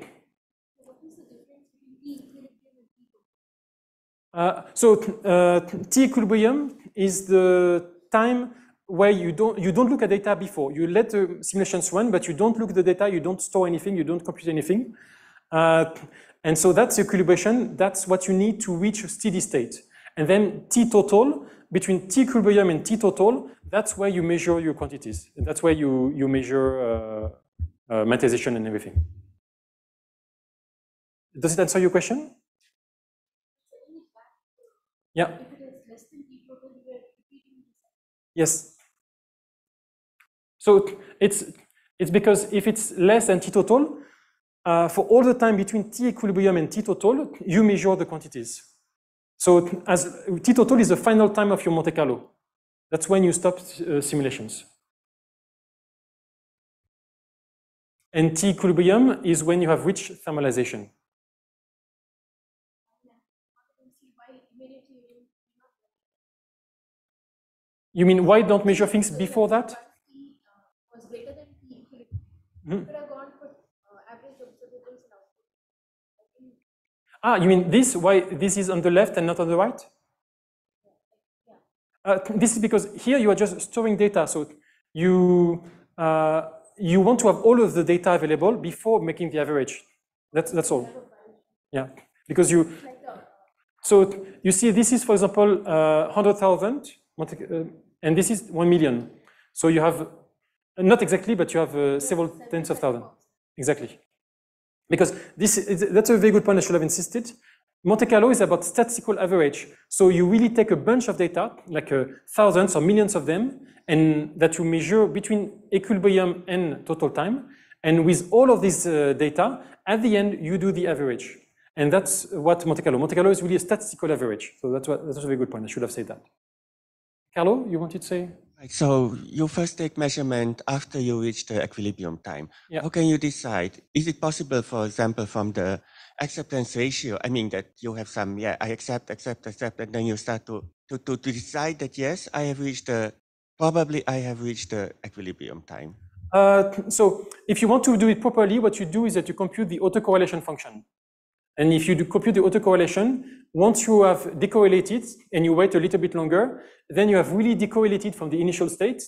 Uh, so uh, T equilibrium is the time where you don't, you don't look at data before. You let the simulations run, but you don't look at the data, you don't store anything, you don't compute anything. Uh, and so that's the equilibration. That's what you need to reach a steady state. And then T total, between T equilibrium and T total, that's where you measure your quantities. And that's where you, you measure uh, uh, matization and everything. Does it answer your question? Yeah. Yes. So it's, it's because if it's less than T total, uh, for all the time between T equilibrium and T total, you measure the quantities. So as T total is the final time of your Monte Carlo. That's when you stop uh, simulations. And T equilibrium is when you have reached thermalization. You mean why don't measure things before that? Hmm. Ah, you mean this? Why this is on the left and not on the right? Uh, this is because here you are just storing data, so you uh, you want to have all of the data available before making the average. That's that's all. Yeah, because you. So you see, this is for example uh, hundred thousand, uh, and this is one million. So you have not exactly, but you have uh, several tens of thousands. Exactly. Because this is, that's a very good point I should have insisted. Monte Carlo is about statistical average. So you really take a bunch of data, like uh, thousands or millions of them, and that you measure between equilibrium and total time. And with all of this uh, data, at the end, you do the average. And that's what Monte Carlo. Monte Carlo is really a statistical average. So that's, what, that's a very good point. I should have said that. Carlo, you wanted to say? So you first take measurement after you reach the equilibrium time. Yeah. How can you decide? Is it possible, for example, from the acceptance ratio? I mean that you have some, yeah, I accept, accept, accept, and then you start to, to, to, to decide that yes, I have reached the, probably I have reached the equilibrium time. Uh, so if you want to do it properly, what you do is that you compute the autocorrelation function. And if you do compute the autocorrelation, once you have decorrelated and you wait a little bit longer, then you have really decorrelated from the initial state,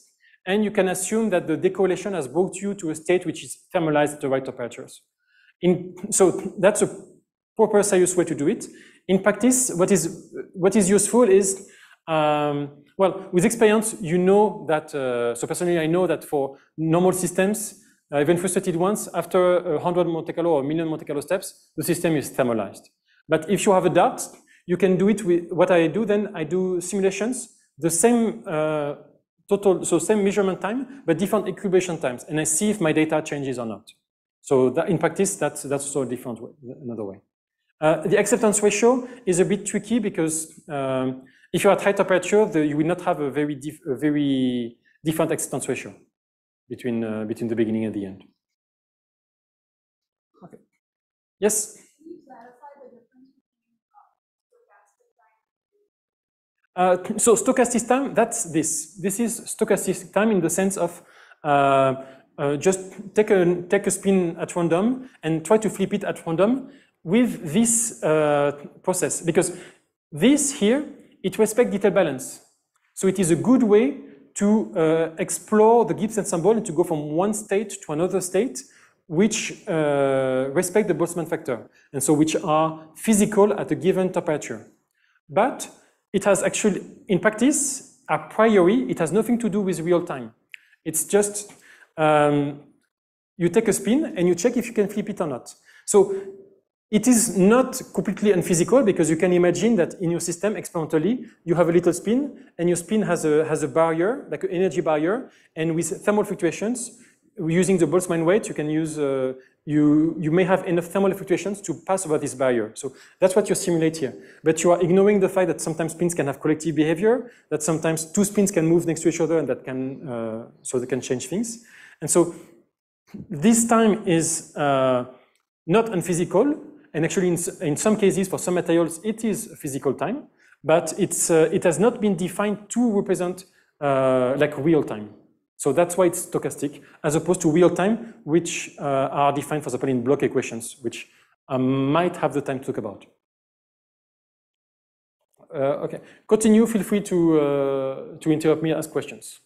and you can assume that the decorrelation has brought you to a state which is thermalized at the right temperatures. In, so that's a proper serious way to do it. In practice, what is, what is useful is, um, well, with experience, you know that, uh, so personally I know that for normal systems, uh, even frustrated once, after 100 Monte Carlo or million Monte Carlo steps, the system is thermalized. But if you have a doubt, you can do it with what I do then, I do simulations, the same uh, total, so same measurement time, but different equilibration times, and I see if my data changes or not. So that, in practice, that's, that's also a different way, another way. Uh, the acceptance ratio is a bit tricky because um, if you're at high temperature, the, you will not have a very, a very different acceptance ratio between, uh, between the beginning and the end. Okay. Yes? Uh, so stochastic time, that's this. This is stochastic time in the sense of uh, uh, just take a, take a spin at random and try to flip it at random with this uh, process. Because this here, it respects detail balance. So it is a good way to uh, explore the Gibbs ensemble and to go from one state to another state which uh, respect the Boltzmann factor, and so which are physical at a given temperature. But it has actually, in practice, a priori, it has nothing to do with real time. It's just, um, you take a spin and you check if you can flip it or not. So it is not completely unphysical because you can imagine that in your system experimentally, you have a little spin and your spin has a, has a barrier, like an energy barrier, and with thermal fluctuations, using the Boltzmann weight, you can use, uh, you, you may have enough thermal fluctuations to pass over this barrier. So that's what you simulate here. But you are ignoring the fact that sometimes spins can have collective behavior, that sometimes two spins can move next to each other and that can, uh, so they can change things. And so this time is uh, not unphysical, and actually in, in, some cases, for some materials, it is physical time, but it's, uh, it has not been defined to represent uh, like real time. So that's why it's stochastic, as opposed to real time, which uh, are defined, for example, in Bloch equations, which I might have the time to talk about. Uh, okay, continue. Feel free to uh, to interrupt me, ask questions.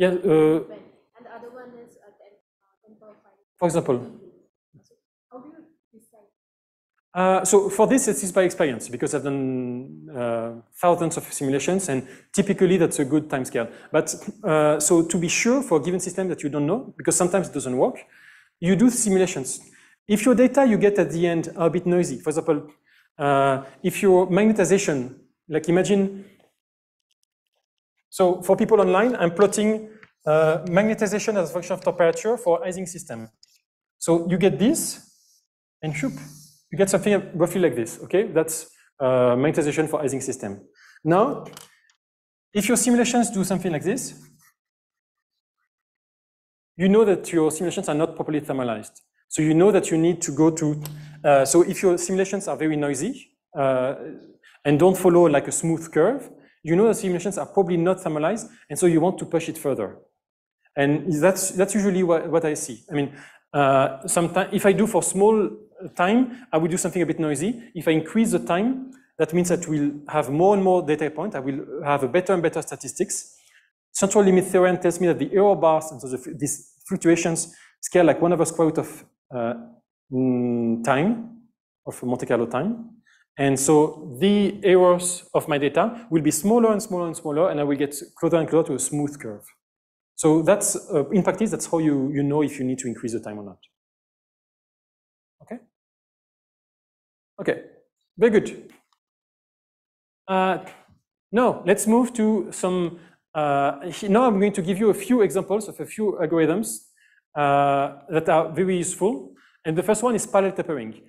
Yeah. Uh, and the other one is 10, 10 power 5. For example. How do you decide? Uh, so for this, it is by experience because I've done uh, thousands of simulations and typically that's a good time scale. But uh, so to be sure for a given system that you don't know, because sometimes it doesn't work, you do simulations. If your data you get at the end are a bit noisy, for example, uh, if your magnetization, like imagine, so for people online, I'm plotting uh, magnetization as a function of temperature for Ising system. So you get this, and shoop, you get something roughly like this, okay? That's uh, magnetization for Ising system. Now, if your simulations do something like this, you know that your simulations are not properly thermalized. So you know that you need to go to, uh, so if your simulations are very noisy uh, and don't follow like a smooth curve, you know the simulations are probably not thermalized, and so you want to push it further. And that's, that's usually what, what I see. I mean, uh, sometimes if I do for small time, I will do something a bit noisy. If I increase the time, that means that we'll have more and more data points. I will have a better and better statistics. Central limit theorem tells me that the error bars, and so the, these fluctuations scale like one over square root of uh, mm, time, of Monte Carlo time. And so the errors of my data will be smaller and smaller and smaller, and I will get closer and closer to a smooth curve. So that's, uh, in practice, that's how you, you know if you need to increase the time or not. Okay? Okay, very good. Uh, now, let's move to some, uh, now I'm going to give you a few examples of a few algorithms uh, that are very useful. And the first one is parallel tempering.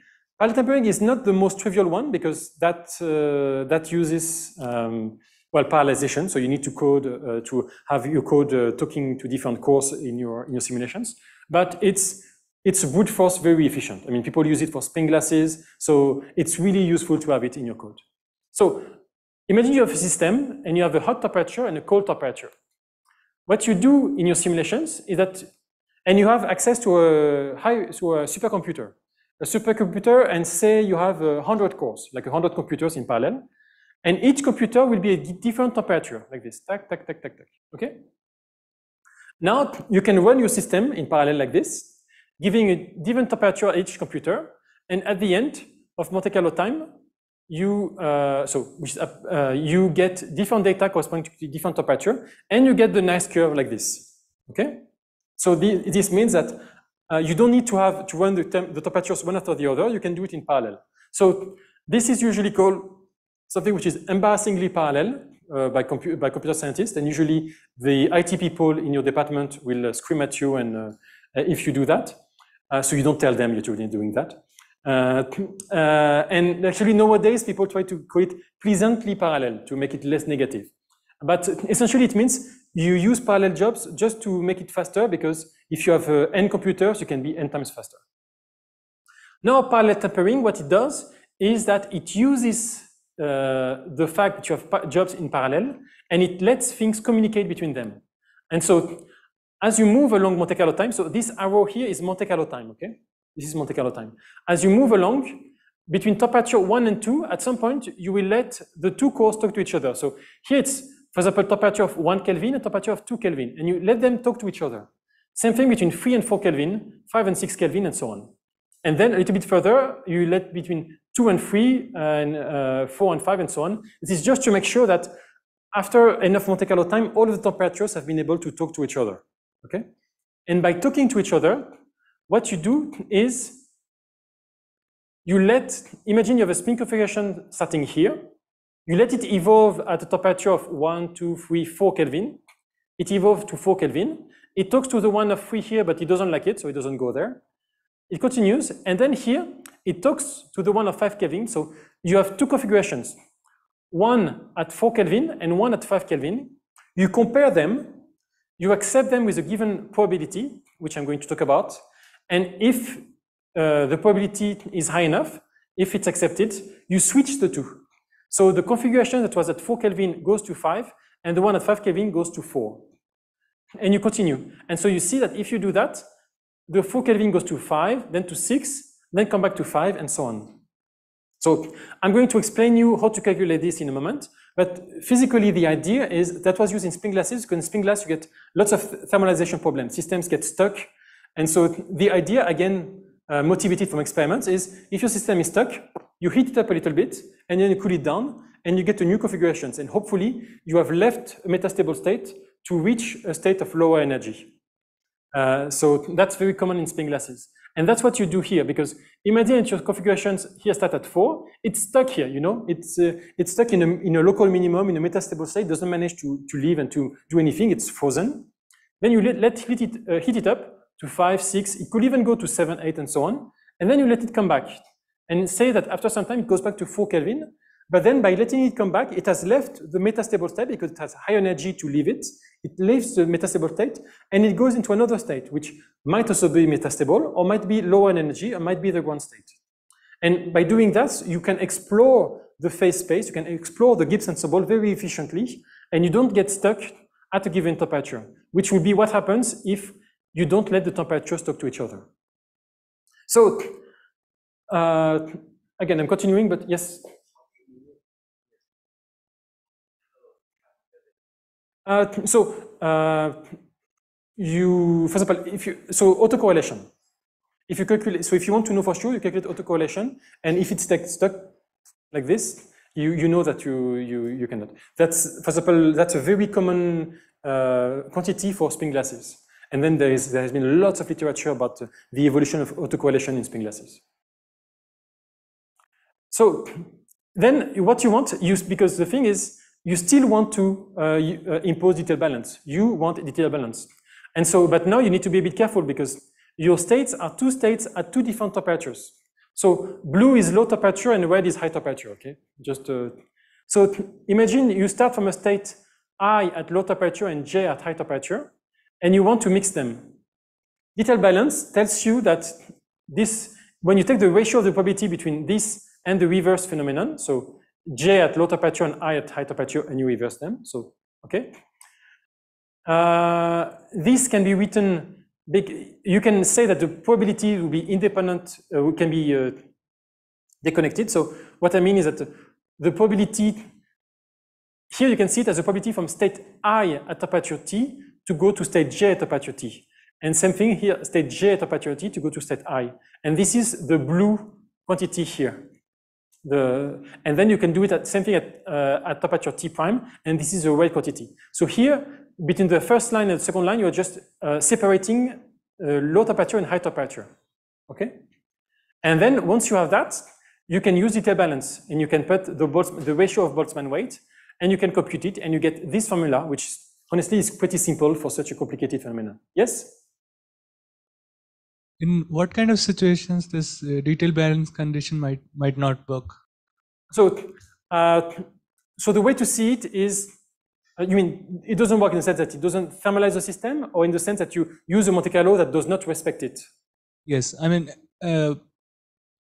Parallel tempering is not the most trivial one because that, uh, that uses um, well, parallelization. So you need to code uh, to have your code uh, talking to different cores in your in your simulations. But it's it's brute force very efficient. I mean, people use it for spin glasses, so it's really useful to have it in your code. So imagine you have a system and you have a hot temperature and a cold temperature. What you do in your simulations is that, and you have access to a high to a supercomputer, a supercomputer, and say you have a hundred cores, like a hundred computers in parallel. And each computer will be a different temperature, like this, tack, tack, tack, tack, tack, okay? Now, you can run your system in parallel like this, giving a different temperature at each computer, and at the end of Monte Carlo time, you, uh, so which, uh, you get different data corresponding to different temperature, and you get the nice curve like this, okay? So the, this means that uh, you don't need to have to run the, temp the temperatures one after the other, you can do it in parallel. So this is usually called something which is embarrassingly parallel uh, by, compu by, computer scientists, and usually the IT people in your department will uh, scream at you and uh, if you do that. Uh, so you don't tell them you're doing that. Uh, and actually nowadays people try to call it pleasantly parallel to make it less negative. But essentially it means you use parallel jobs just to make it faster because if you have n computers, you can be n times faster. Now, parallel tempering, what it does is that it uses uh, the fact that you have jobs in parallel and it lets things communicate between them. And so, as you move along Monte Carlo time, so this arrow here is Monte Carlo time, okay? This is Monte Carlo time. As you move along between temperature one and two, at some point you will let the two cores talk to each other. So here it's, for example, temperature of one Kelvin and temperature of two Kelvin, and you let them talk to each other. Same thing between three and four Kelvin, five and six Kelvin, and so on. And then a little bit further, you let between two and three, and uh, four and five, and so on. This is just to make sure that after enough Monte Carlo time, all of the temperatures have been able to talk to each other. Okay? And by talking to each other, what you do is you let, imagine you have a spin configuration starting here. You let it evolve at a temperature of one, two, three, four Kelvin. It evolves to four Kelvin. It talks to the one of three here, but it doesn't like it, so it doesn't go there. It continues, and then here, it talks to the one of five Kelvin. So you have two configurations, one at four Kelvin and one at five Kelvin. You compare them, you accept them with a given probability, which I'm going to talk about. And if uh, the probability is high enough, if it's accepted, you switch the two. So the configuration that was at 4 Kelvin goes to 5, and the one at 5 Kelvin goes to 4. And you continue. And so you see that if you do that, the 4 Kelvin goes to 5, then to 6, then come back to 5, and so on. So I'm going to explain you how to calculate this in a moment. But physically, the idea is that was used in spin glasses, because in spin glass, you get lots of thermalization problems. Systems get stuck. And so the idea, again, uh, motivated from experiments is if your system is stuck, you heat it up a little bit and then you cool it down and you get to new configurations. And hopefully you have left a metastable state to reach a state of lower energy. Uh, so that's very common in spin glasses. And that's what you do here because imagine your configurations here start at four, it's stuck here, you know, it's, uh, it's stuck in a, in a local minimum, in a metastable state, doesn't manage to, to leave and to do anything, it's frozen. Then you let, let heat, it, uh, heat it up to five, six, it could even go to seven, eight, and so on. And then you let it come back and say that after some time it goes back to four Kelvin. But then by letting it come back, it has left the metastable state because it has high energy to leave it. It leaves the metastable state and it goes into another state, which might also be metastable or might be lower in energy or might be the ground state. And by doing that, you can explore the phase space, you can explore the Gibbs ensemble very efficiently, and you don't get stuck at a given temperature, which will be what happens if you don't let the temperatures talk to each other. So, uh, again, I'm continuing, but yes. Uh, so, uh, you, for example, if you, so autocorrelation. If you calculate, so if you want to know for sure, you calculate autocorrelation, and if it's stuck, like this, you, you know that you, you, you cannot. That's, for example, that's a very common uh, quantity for spin glasses. And then there, is, there has been lots of literature about the evolution of autocorrelation in spin glasses. So then what you want, you, because the thing is, you still want to uh, uh, impose detail balance. You want detail balance. And so, but now you need to be a bit careful because your states are two states at two different temperatures. So blue is low temperature and red is high temperature, okay? Just, uh, so imagine you start from a state I at low temperature and J at high temperature and you want to mix them. Detail balance tells you that this, when you take the ratio of the probability between this and the reverse phenomenon, so J at low temperature and I at high temperature, and you reverse them, so, okay. Uh, this can be written, big, you can say that the probability will be independent, uh, can be uh, deconnected. So what I mean is that the probability, here you can see it as a probability from state I at temperature T to go to state J at temperature T. And same thing here, state J at temperature T to go to state I. And this is the blue quantity here. The, and then you can do it at same thing at, uh, at temperature T prime, and this is the red quantity. So here, between the first line and the second line, you are just uh, separating uh, low temperature and high temperature, okay? And then once you have that, you can use detail balance, and you can put the, Boltz, the ratio of Boltzmann weight, and you can compute it, and you get this formula, which honestly is pretty simple for such a complicated phenomenon. Yes? In what kind of situations this uh, detail balance condition might might not work? So, uh, so the way to see it is, uh, you mean it doesn't work in the sense that it doesn't thermalize the system, or in the sense that you use a Monte Carlo that does not respect it. Yes, I mean, uh,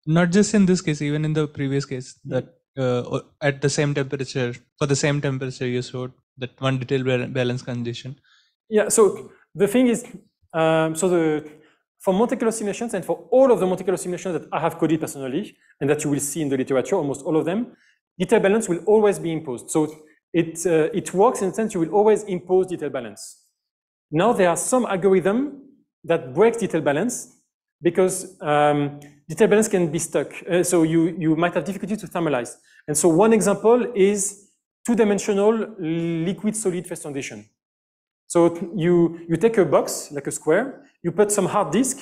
not just in this case, even in the previous case, that uh, at the same temperature, for the same temperature, you showed that one detail balance condition. Yeah, so the thing is, um, so the for Monte Carlo simulations and for all of the Monte Carlo simulations that I have coded personally and that you will see in the literature, almost all of them, detail balance will always be imposed. So it, uh, it works in the sense you will always impose detail balance. Now there are some algorithm that breaks detail balance because um, detail balance can be stuck. Uh, so you, you might have difficulty to thermalize. And so one example is two-dimensional liquid-solid phase transition. So you, you take a box, like a square, you put some hard disk,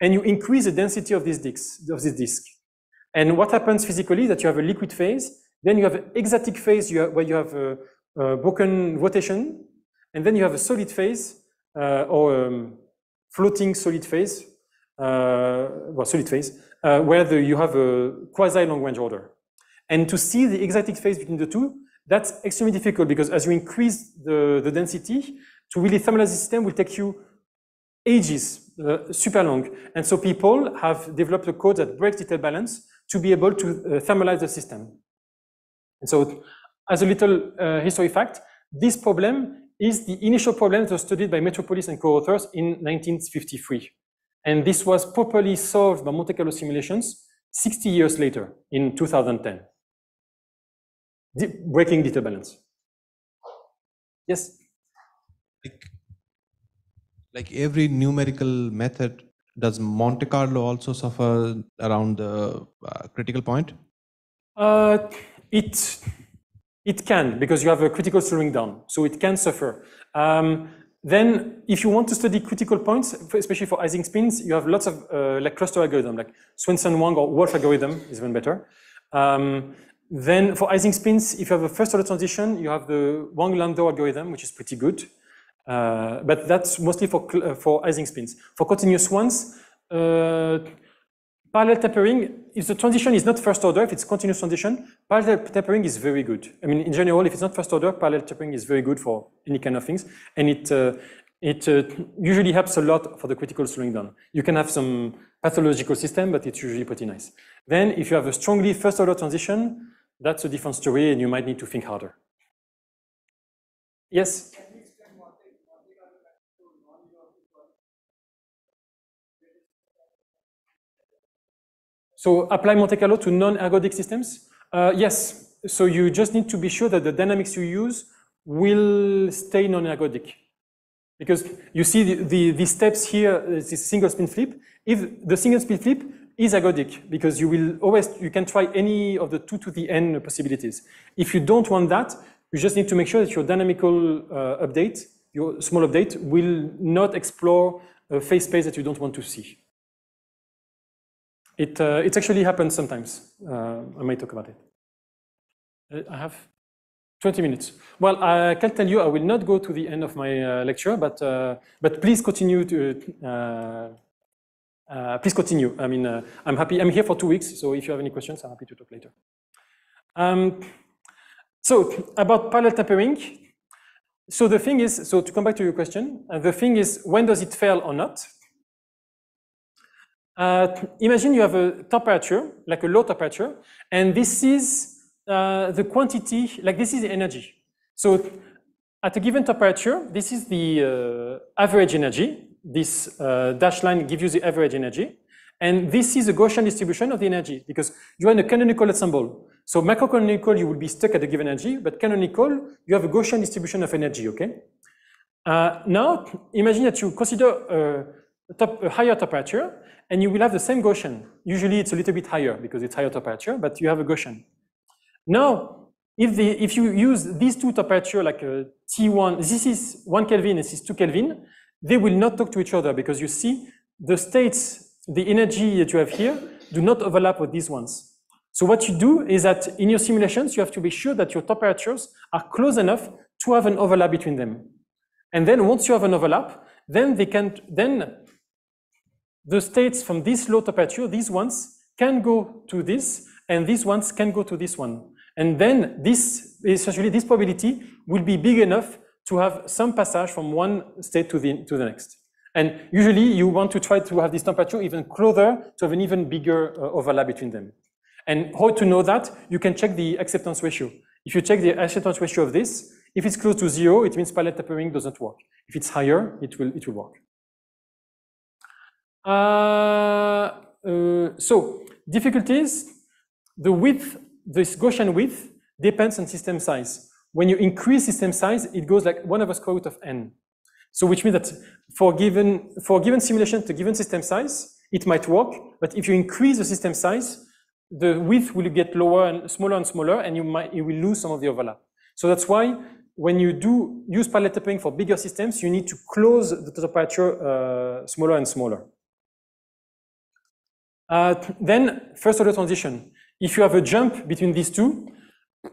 and you increase the density of this disk. Of this disk. And what happens physically is that you have a liquid phase, then you have an exotic phase you have, where you have a, a broken rotation, and then you have a solid phase, uh, or um, floating solid phase, uh, well, solid phase, uh, where the, you have a quasi-long range order. And to see the exotic phase between the two, that's extremely difficult because as you increase the, the density, to really thermalize the system will take you ages, uh, super long. And so people have developed a code that breaks detail balance to be able to uh, thermalize the system. And so as a little uh, history fact, this problem is the initial problem that was studied by Metropolis and co-authors in 1953. And this was properly solved by Monte Carlo simulations 60 years later in 2010. Breaking detail balance. Yes? Like, like every numerical method, does Monte Carlo also suffer around the uh, critical point? Uh, it, it can, because you have a critical slowing down, so it can suffer. Um, then, if you want to study critical points, especially for Ising spins, you have lots of uh, like cluster algorithm, like Swendsen-Wang or Wolff algorithm is even better. Um, then for Ising spins, if you have a first order transition, you have the Wang-Landau algorithm, which is pretty good. Uh, but that's mostly for, uh, for Ising spins. For continuous ones, uh, parallel tempering, if the transition is not first order, if it's continuous transition, parallel tempering is very good. I mean, in general, if it's not first order, parallel tempering is very good for any kind of things. And it, uh, it uh, usually helps a lot for the critical slowing down. You can have some pathological system, but it's usually pretty nice. Then if you have a strongly first order transition, that's a different story and you might need to think harder. Yes? So apply Monte Carlo to non-ergodic systems? Uh, yes. So you just need to be sure that the dynamics you use will stay non-ergodic. Because you see the, the, the steps here, uh, this single spin flip. If the single spin flip is ergodic, because you will always, you can try any of the two to the n possibilities. If you don't want that, you just need to make sure that your dynamical uh, update, your small update, will not explore a phase space that you don't want to see. It, uh, it actually happens sometimes. Uh, I may talk about it. Uh, I have 20 minutes. Well, I can tell you I will not go to the end of my uh, lecture, but, uh, but please continue to, uh, please continue. I mean, uh, I'm happy, I'm here for two weeks, so if you have any questions, I'm happy to talk later. Um, so about parallel tempering, so the thing is, so to come back to your question, uh, the thing is, when does it fail or not? Uh, imagine you have a temperature, like a low temperature, and this is uh, the quantity, like this is the energy. So at a given temperature, this is the average energy. This uh, dashed line gives you the average energy. And this is a Gaussian distribution of the energy because you are in a canonical ensemble. So microcanonical, you will be stuck at a given energy, but canonical, you have a Gaussian distribution of energy, okay? Uh, now, imagine that you consider uh, a, top, a higher temperature, and you will have the same Gaussian. Usually it's a little bit higher because it's higher temperature, but you have a Gaussian. Now, if, the, if you use these two temperature like uh, T1, this is 1 Kelvin, this is 2 Kelvin, they will not talk to each other because you see the states, the energy that you have here do not overlap with these ones. So what you do is that in your simulations, you have to be sure that your temperatures are close enough to have an overlap between them. And then once you have an overlap, then they can, then the states from this low temperature, these ones can go to this, and these ones can go to this one. And then this, essentially this probability will be big enough to have some passage from one state to the, to the next. And usually you want to try to have this temperature even closer to have an even bigger uh, overlap between them. And how to know that? You can check the acceptance ratio. If you check the acceptance ratio of this, if it's close to zero, it means parallel tempering doesn't work. If it's higher, it will, it will work. Uh, uh, so difficulties, the width, this Gaussian width depends on system size. When you increase system size, it goes like one over square root of n. So which means that for given, for given simulation to given system size, it might work, but if you increase the system size, the width will get lower and smaller and smaller, and you might you will lose some of the overlap. So that's why when you do use parallel tempering for bigger systems, you need to close the temperature uh, smaller and smaller. Uh, then first order transition. If you have a jump between these two,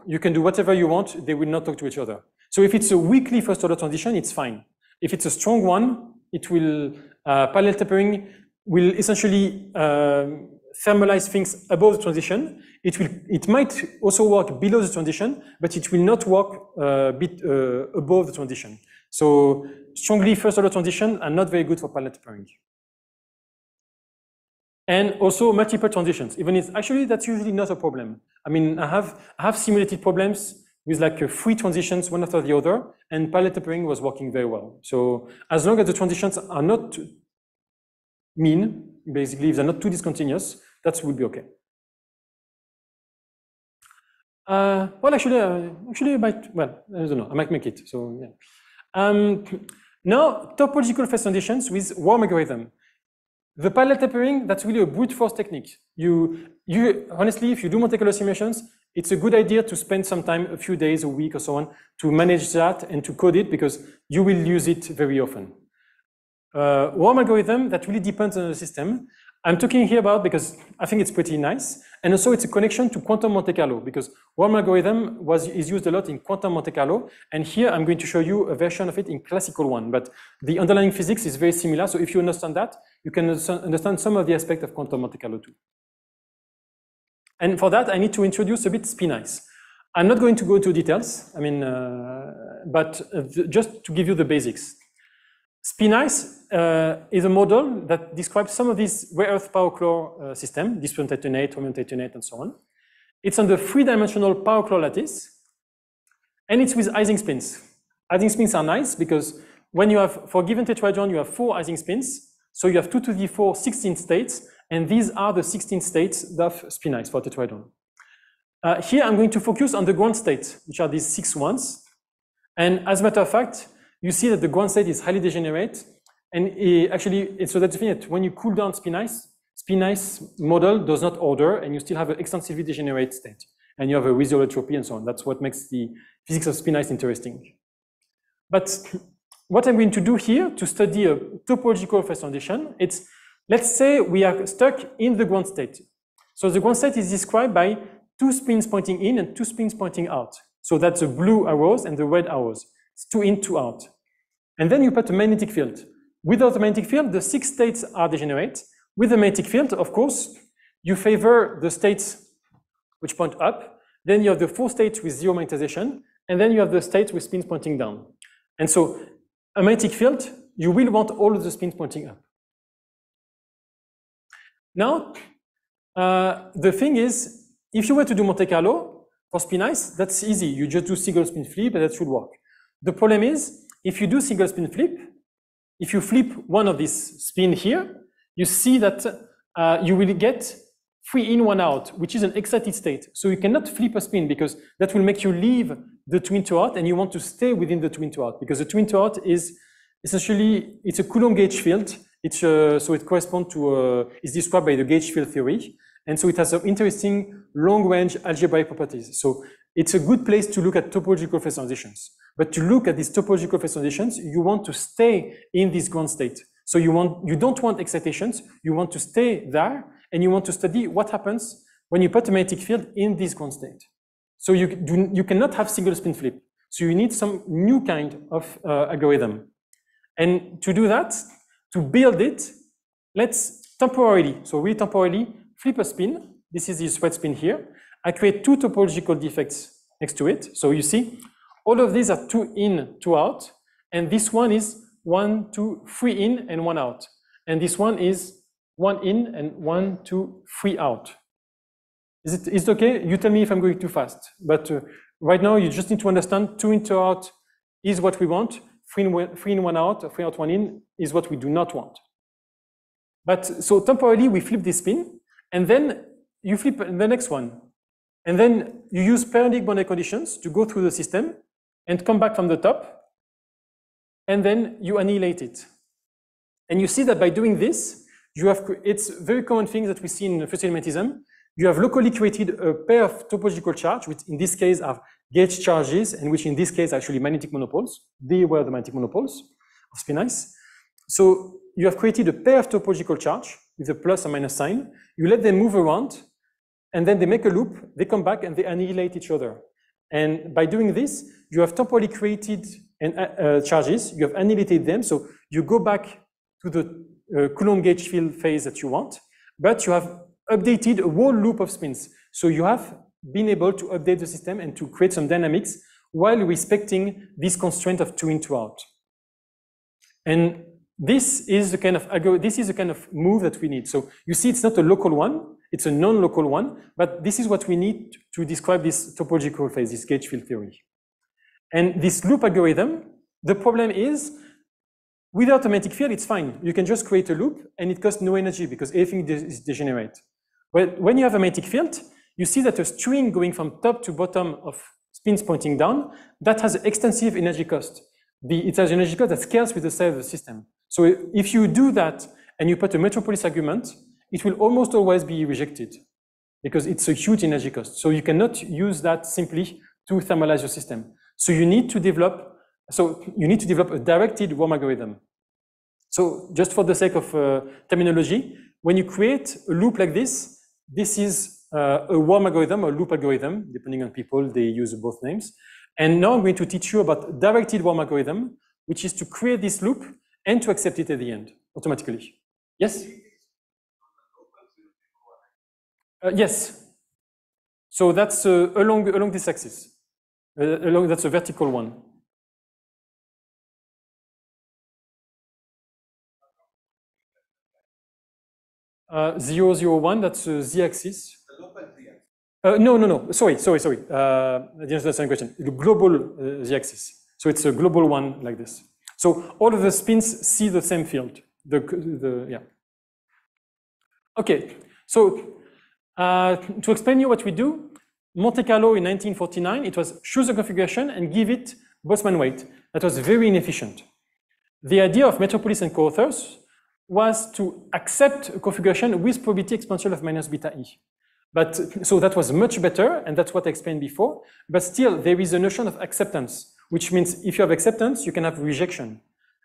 you can do whatever you want. They will not talk to each other. So if it's a weakly first order transition, it's fine. If it's a strong one, it will, uh, parallel tempering will essentially um, thermalize things above the transition. It will, it might also work below the transition, but it will not work uh, bit uh, above the transition. So strongly first order transition are not very good for parallel tempering. And also multiple transitions, even if actually that's usually not a problem. I mean, I have, I have simulated problems with like three transitions, one after the other, and parallel tempering was working very well. So as long as the transitions are not mean, basically if they're not too discontinuous, that would be okay. Uh, well, actually, uh, actually, I might, well, I don't know, I might make it, so yeah. Um, now, topological phase transitions with worm algorithm. The parallel tempering, that's really a brute force technique. You, you, honestly, if you do Monte Carlo simulations, it's a good idea to spend some time, a few days, a week or so on, to manage that and to code it because you will use it very often. Uh, worm algorithm, that really depends on the system. I'm talking here about because I think it's pretty nice. And also it's a connection to quantum Monte Carlo because worm algorithm was, is used a lot in quantum Monte Carlo. And here I'm going to show you a version of it in classical one, but the underlying physics is very similar. So if you understand that, you can understand some of the aspect of quantum Monte Carlo too. And for that, I need to introduce a bit spin ice. I'm not going to go into details, I mean, uh, but uh, just to give you the basics. spin ice uh, is a model that describes some of these rare earth power uh, system, dysprosium titanate, holmium titanate, and so on. It's on the three-dimensional pyrochlore lattice, and it's with Ising spins. Ising spins are nice because when you have, for given tetrahedron, you have four Ising spins, so you have 2 to the 4, 16 states, and these are the 16 states of spinites for tetrahedron. Uh, here I'm going to focus on the ground state, which are these six ones. And as a matter of fact, you see that the ground state is highly degenerate. And it actually, eh, so that's definite. When you cool down spin ice, spinice model does not order, and you still have an extensively degenerate state. And you have a residual entropy and so on. That's what makes the physics of spin ice interesting. But what I'm going to do here to study a topological phase transition, it's Let's say we are stuck in the ground state. So the ground state is described by two spins pointing in and two spins pointing out. So that's the blue arrows and the red arrows. It's two in, two out. And then you put a magnetic field. Without the magnetic field, the six states are degenerate. With the magnetic field, of course, you favor the states which point up. Then you have the four states with zero magnetization. And then you have the states with spins pointing down. And so a magnetic field, you will want all of the spins pointing up. Now, uh, the thing is, if you were to do Monte Carlo for spin ice, that's easy. You just do single spin flip and that should work. The problem is, if you do single spin flip, if you flip one of these spin here, you see that uh, you will get three in, one out, which is an excited state. So you cannot flip a spin because that will make you leave the twin to out and you want to stay within the twin to out because the twin to out is essentially, it's a Coulomb gauge field it's, uh, so it corresponds to, uh, is described by the gauge field theory. And so it has some interesting long-range algebraic properties. So it's a good place to look at topological phase transitions. But to look at these topological phase you want to stay in this ground state. So you want, you don't want excitations, you want to stay there, and you want to study what happens when you put a magnetic field in this ground state. So you, do, you cannot have single spin flip. So you need some new kind of uh, algorithm. And to do that, to build it, let's temporarily, so really temporarily, flip a spin. This is the sweat spin here. I create two topological defects next to it. So you see, all of these are two in, two out, and this one is one, two, three in and one out. And this one is one in and one, two, three out. Is it, is it okay? You tell me if I'm going too fast. But uh, right now, you just need to understand two in, two out is what we want. Three in, one- three in, one out, three out, one in is what we do not want. But so temporarily, we flip this spin, and then you flip the next one. And then you use periodic boundary conditions to go through the system and come back from the top, and then you annihilate it. And you see that by doing this, you have, it's very common thing that we see in frustrated magnetism. You have locally created a pair of topological charge, which in this case are gauge charges, and which in this case are actually magnetic monopoles. They were the magnetic monopoles of spin ice. So you have created a pair of topological charge with a plus and minus sign. You let them move around, and then they make a loop, they come back and they annihilate each other. And by doing this, you have temporally created an, uh, uh, charges, you have annihilated them, so you go back to the uh, Coulomb gauge field phase that you want, but you have updated a whole loop of spins. So you have been able to update the system and to create some dynamics while respecting this constraint of two in, two out. And this is the kind of this is the kind of move that we need. So you see, it's not a local one; it's a non-local one. But this is what we need to describe this topological phase, this gauge field theory. And this loop algorithm, the problem is, without a magnetic field, it's fine. You can just create a loop, and it costs no energy because everything is degenerate. But when you have a magnetic field, you see that a string going from top to bottom of spins pointing down, that has an extensive energy cost. It has an energy cost that scales with the size of the system. So if you do that and you put a metropolis argument, it will almost always be rejected because it's a huge energy cost. So you cannot use that simply to thermalize your system. So you need to develop, so you need to develop a directed worm algorithm. So just for the sake of uh, terminology, when you create a loop like this, this is uh, a worm algorithm or loop algorithm, depending on people, they use both names. And now I'm going to teach you about directed warm algorithm, which is to create this loop and to accept it at the end automatically. Yes? Uh, yes. So that's uh, along, along this axis. Uh, along, that's a vertical one. Uh, 0, 0, 1, that's uh, z-axis. Uh, no, no, no. Sorry, sorry, sorry. Uh, I didn't understand the question. The global uh, z-axis. So it's a global one like this. So all of the spins see the same field. The, the yeah. Okay. So uh, to explain you what we do, Monte Carlo in 1949, it was choose a configuration and give it Boltzmann weight. That was very inefficient. The idea of Metropolis and co-authors was to accept a configuration with probability exponential of minus beta e. But so that was much better, and that's what I explained before. But still, there is a notion of acceptance, which means if you have acceptance, you can have rejection.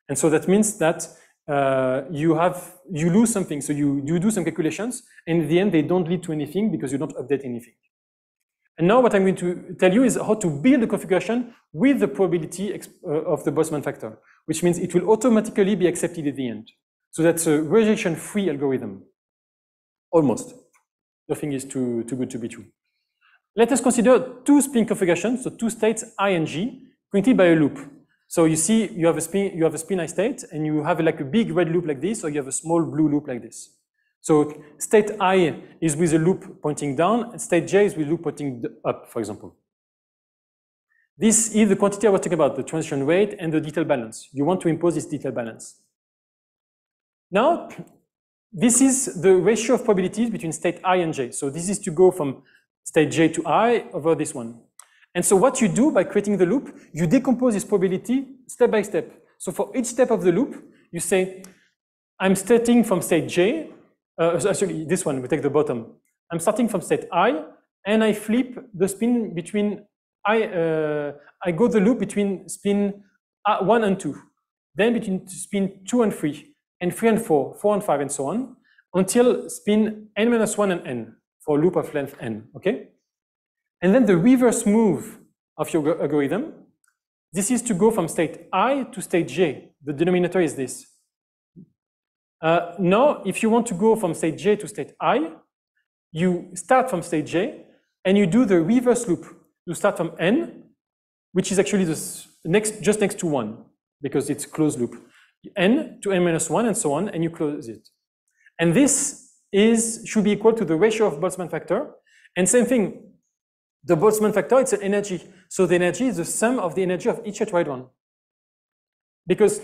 And so that means that uh, you have you lose something. So you, you do some calculations, and in the end, they don't lead to anything because you don't update anything. And now what I'm going to tell you is how to build a configuration with the probability uh, of the Boltzmann factor, which means it will automatically be accepted at the end. So that's a rejection-free algorithm. Almost. Nothing is too, too good to be true. Let us consider two spin configurations, so two states i and g, connected by a loop. So you see, you have a spin, you have a spin i state, and you have like a big red loop like this, or you have a small blue loop like this. So state i is with a loop pointing down, and state j is with a loop pointing up, for example. This is the quantity I was talking about, the transition rate and the detail balance. You want to impose this detail balance. Now, this is the ratio of probabilities between state i and j. So this is to go from state j to i over this one. And so what you do by creating the loop, you decompose this probability step by step. So for each step of the loop, you say, I'm starting from state j, uh, actually this one, we take the bottom. I'm starting from state i, and I flip the spin between, I, uh, I go the loop between spin uh, one and two, then between spin two and three, and three and four, four and five, and so on, until spin n minus one and n for a loop of length n, okay? And then the reverse move of your algorithm, this is to go from state i to state j. The denominator is this. Uh, now, if you want to go from state j to state i, you start from state j and you do the reverse loop. You start from n, which is actually the next, just next to one, because it's closed loop. n to n minus 1 and so on, and you close it. And this is should be equal to the ratio of Boltzmann factor. And same thing, the Boltzmann factor, it's an energy. So the energy is the sum of the energy of each tetrahedron. Because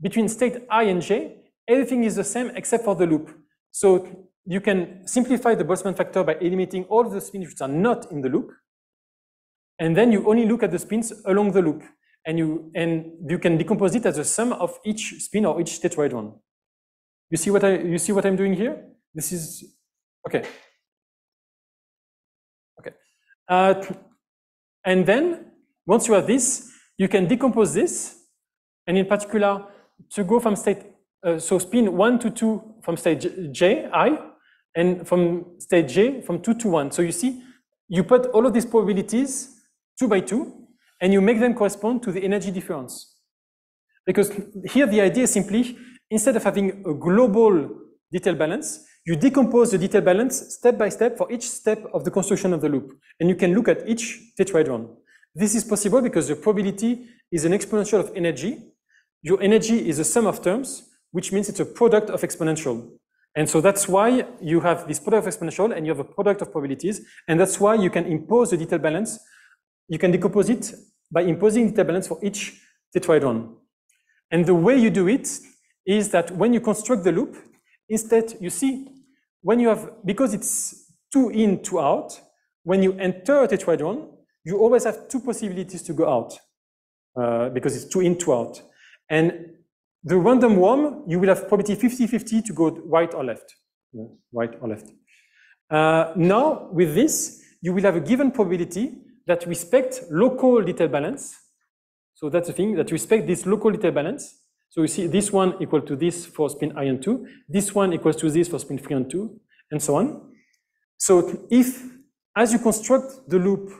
between state i and j, everything is the same except for the loop. So you can simplify the Boltzmann factor by eliminating all the spins which are not in the loop. And then you only look at the spins along the loop. And you, and you can decompose it as a sum of each spin or each tetrahedron. You see what I, you see what I'm doing here? This is. Okay. Uh, and then, once you have this, you can decompose this, and in particular, to go from state, uh, so spin 1 to 2 from state J, I, and from state j from 2 to 1. So you see, you put all of these probabilities 2 by 2, and you make them correspond to the energy difference. Because here the idea is simply, instead of having a global detail balance, you decompose the detail balance step by step for each step of the construction of the loop. And you can look at each tetrahedron. This is possible because the probability is an exponential of energy. Your energy is a sum of terms, which means it's a product of exponential. And so that's why you have this product of exponential and you have a product of probabilities. And that's why you can impose the detail balance. You can decompose it by imposing detail balance for each tetrahedron. And the way you do it is that when you construct the loop, instead you see when you have, because it's two in, two out, when you enter a tetrahedron, you always have two possibilities to go out uh, because it's two in, two out. And the random worm, you will have probability 50-50 to go right or left, right or left. Uh, now, with this, you will have a given probability that respect local detail balance. So that's the thing, that respect this local detail balance. So you see this one equal to this for spin i and 2, this one equals to this for spin 3 and 2, and so on. So if, as you construct the loop,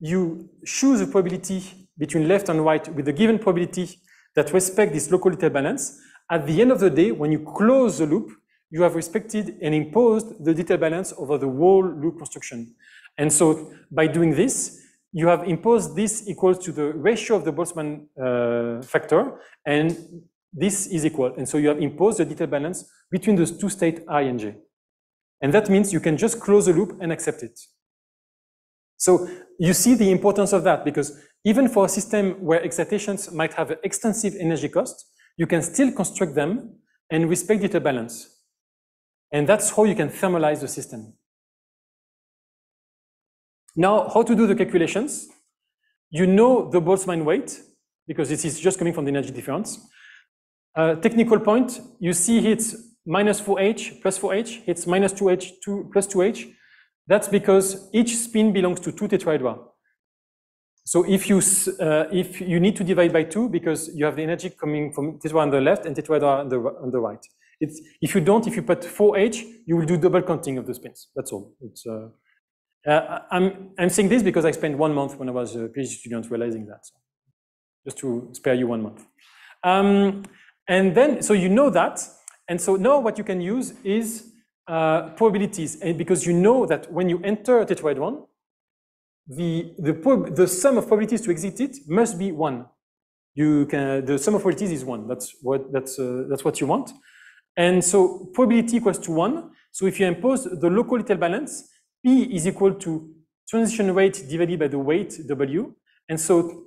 you choose a probability between left and right with a given probability that respect this local detail balance, at the end of the day, when you close the loop, you have respected and imposed the detail balance over the whole loop construction. And so by doing this, you have imposed this equals to the ratio of the Boltzmann uh, factor, and this is equal. And so you have imposed the detail balance between those two states i and j. And that means you can just close the loop and accept it. So you see the importance of that because even for a system where excitations might have an extensive energy cost, you can still construct them and respect detail balance. And that's how you can thermalize the system. Now, how to do the calculations? You know the Boltzmann weight, because this is just coming from the energy difference. Uh, technical point, you see it's minus 4h plus 4h, it's minus 2h 2 plus 2h. That's because each spin belongs to two tetrahedra. So if you uh, if you need to divide by two because you have the energy coming from tetrahedra on the left and tetrahedra on the on the right. It's if you don't, if you put 4h, you will do double counting of the spins. That's all. It's uh, uh, I'm, I'm saying this because I spent one month when I was a PhD student realizing that. So just to spare you one month. Um, and then, so you know that. And so now what you can use is uh, probabilities. And because you know that when you enter a tetrahedron, the, the, the sum of probabilities to exit it must be one. You can, the sum of probabilities is one. That's what, that's, uh, that's what you want. And so probability equals to one. So if you impose the local little balance, P is equal to transition rate divided by the weight W. And so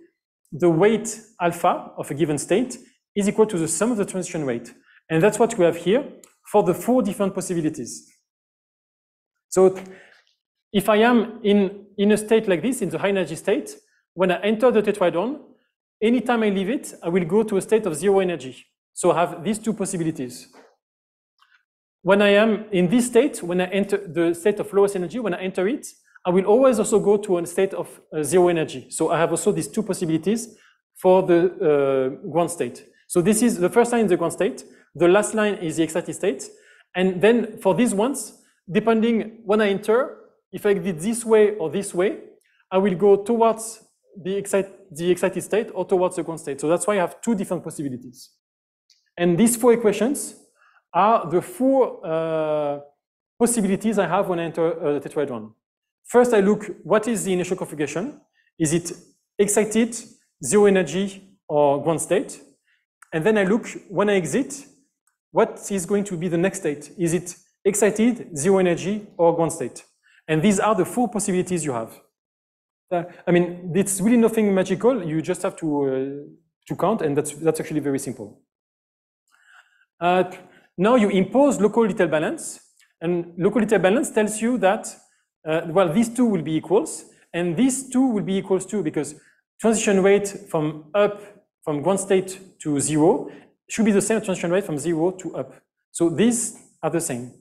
the weight alpha of a given state is equal to the sum of the transition rate. And that's what we have here for the four different possibilities. So if I am in, in a state like this, in the high energy state, when I enter the tetrahedron, anytime I leave it, I will go to a state of zero energy. So I have these two possibilities. When I am in this state, when I enter the state of lowest energy, when I enter it, I will always also go to a state of uh, zero energy. So I have also these two possibilities for the uh, ground state. So this is the first line is the ground state. The last line is the excited state. And then for these ones, depending when I enter, if I did this way or this way, I will go towards the, excite, the excited state or towards the ground state. So that's why I have two different possibilities. And these four equations are the four uh, possibilities I have when I enter uh, the tetrahedron. First, I look, what is the initial configuration? Is it excited, zero energy, or ground state? And then I look, when I exit, what is going to be the next state? Is it excited, zero energy, or ground state? And these are the four possibilities you have. Uh, I mean, it's really nothing magical. You just have to, uh, to count, and that's, that's actually very simple. Uh, now you impose local little balance, and local little balance tells you that, uh, well, these two will be equals, and these two will be equals too, because transition rate from up, from ground state to zero, should be the same transition rate from zero to up. So these are the same.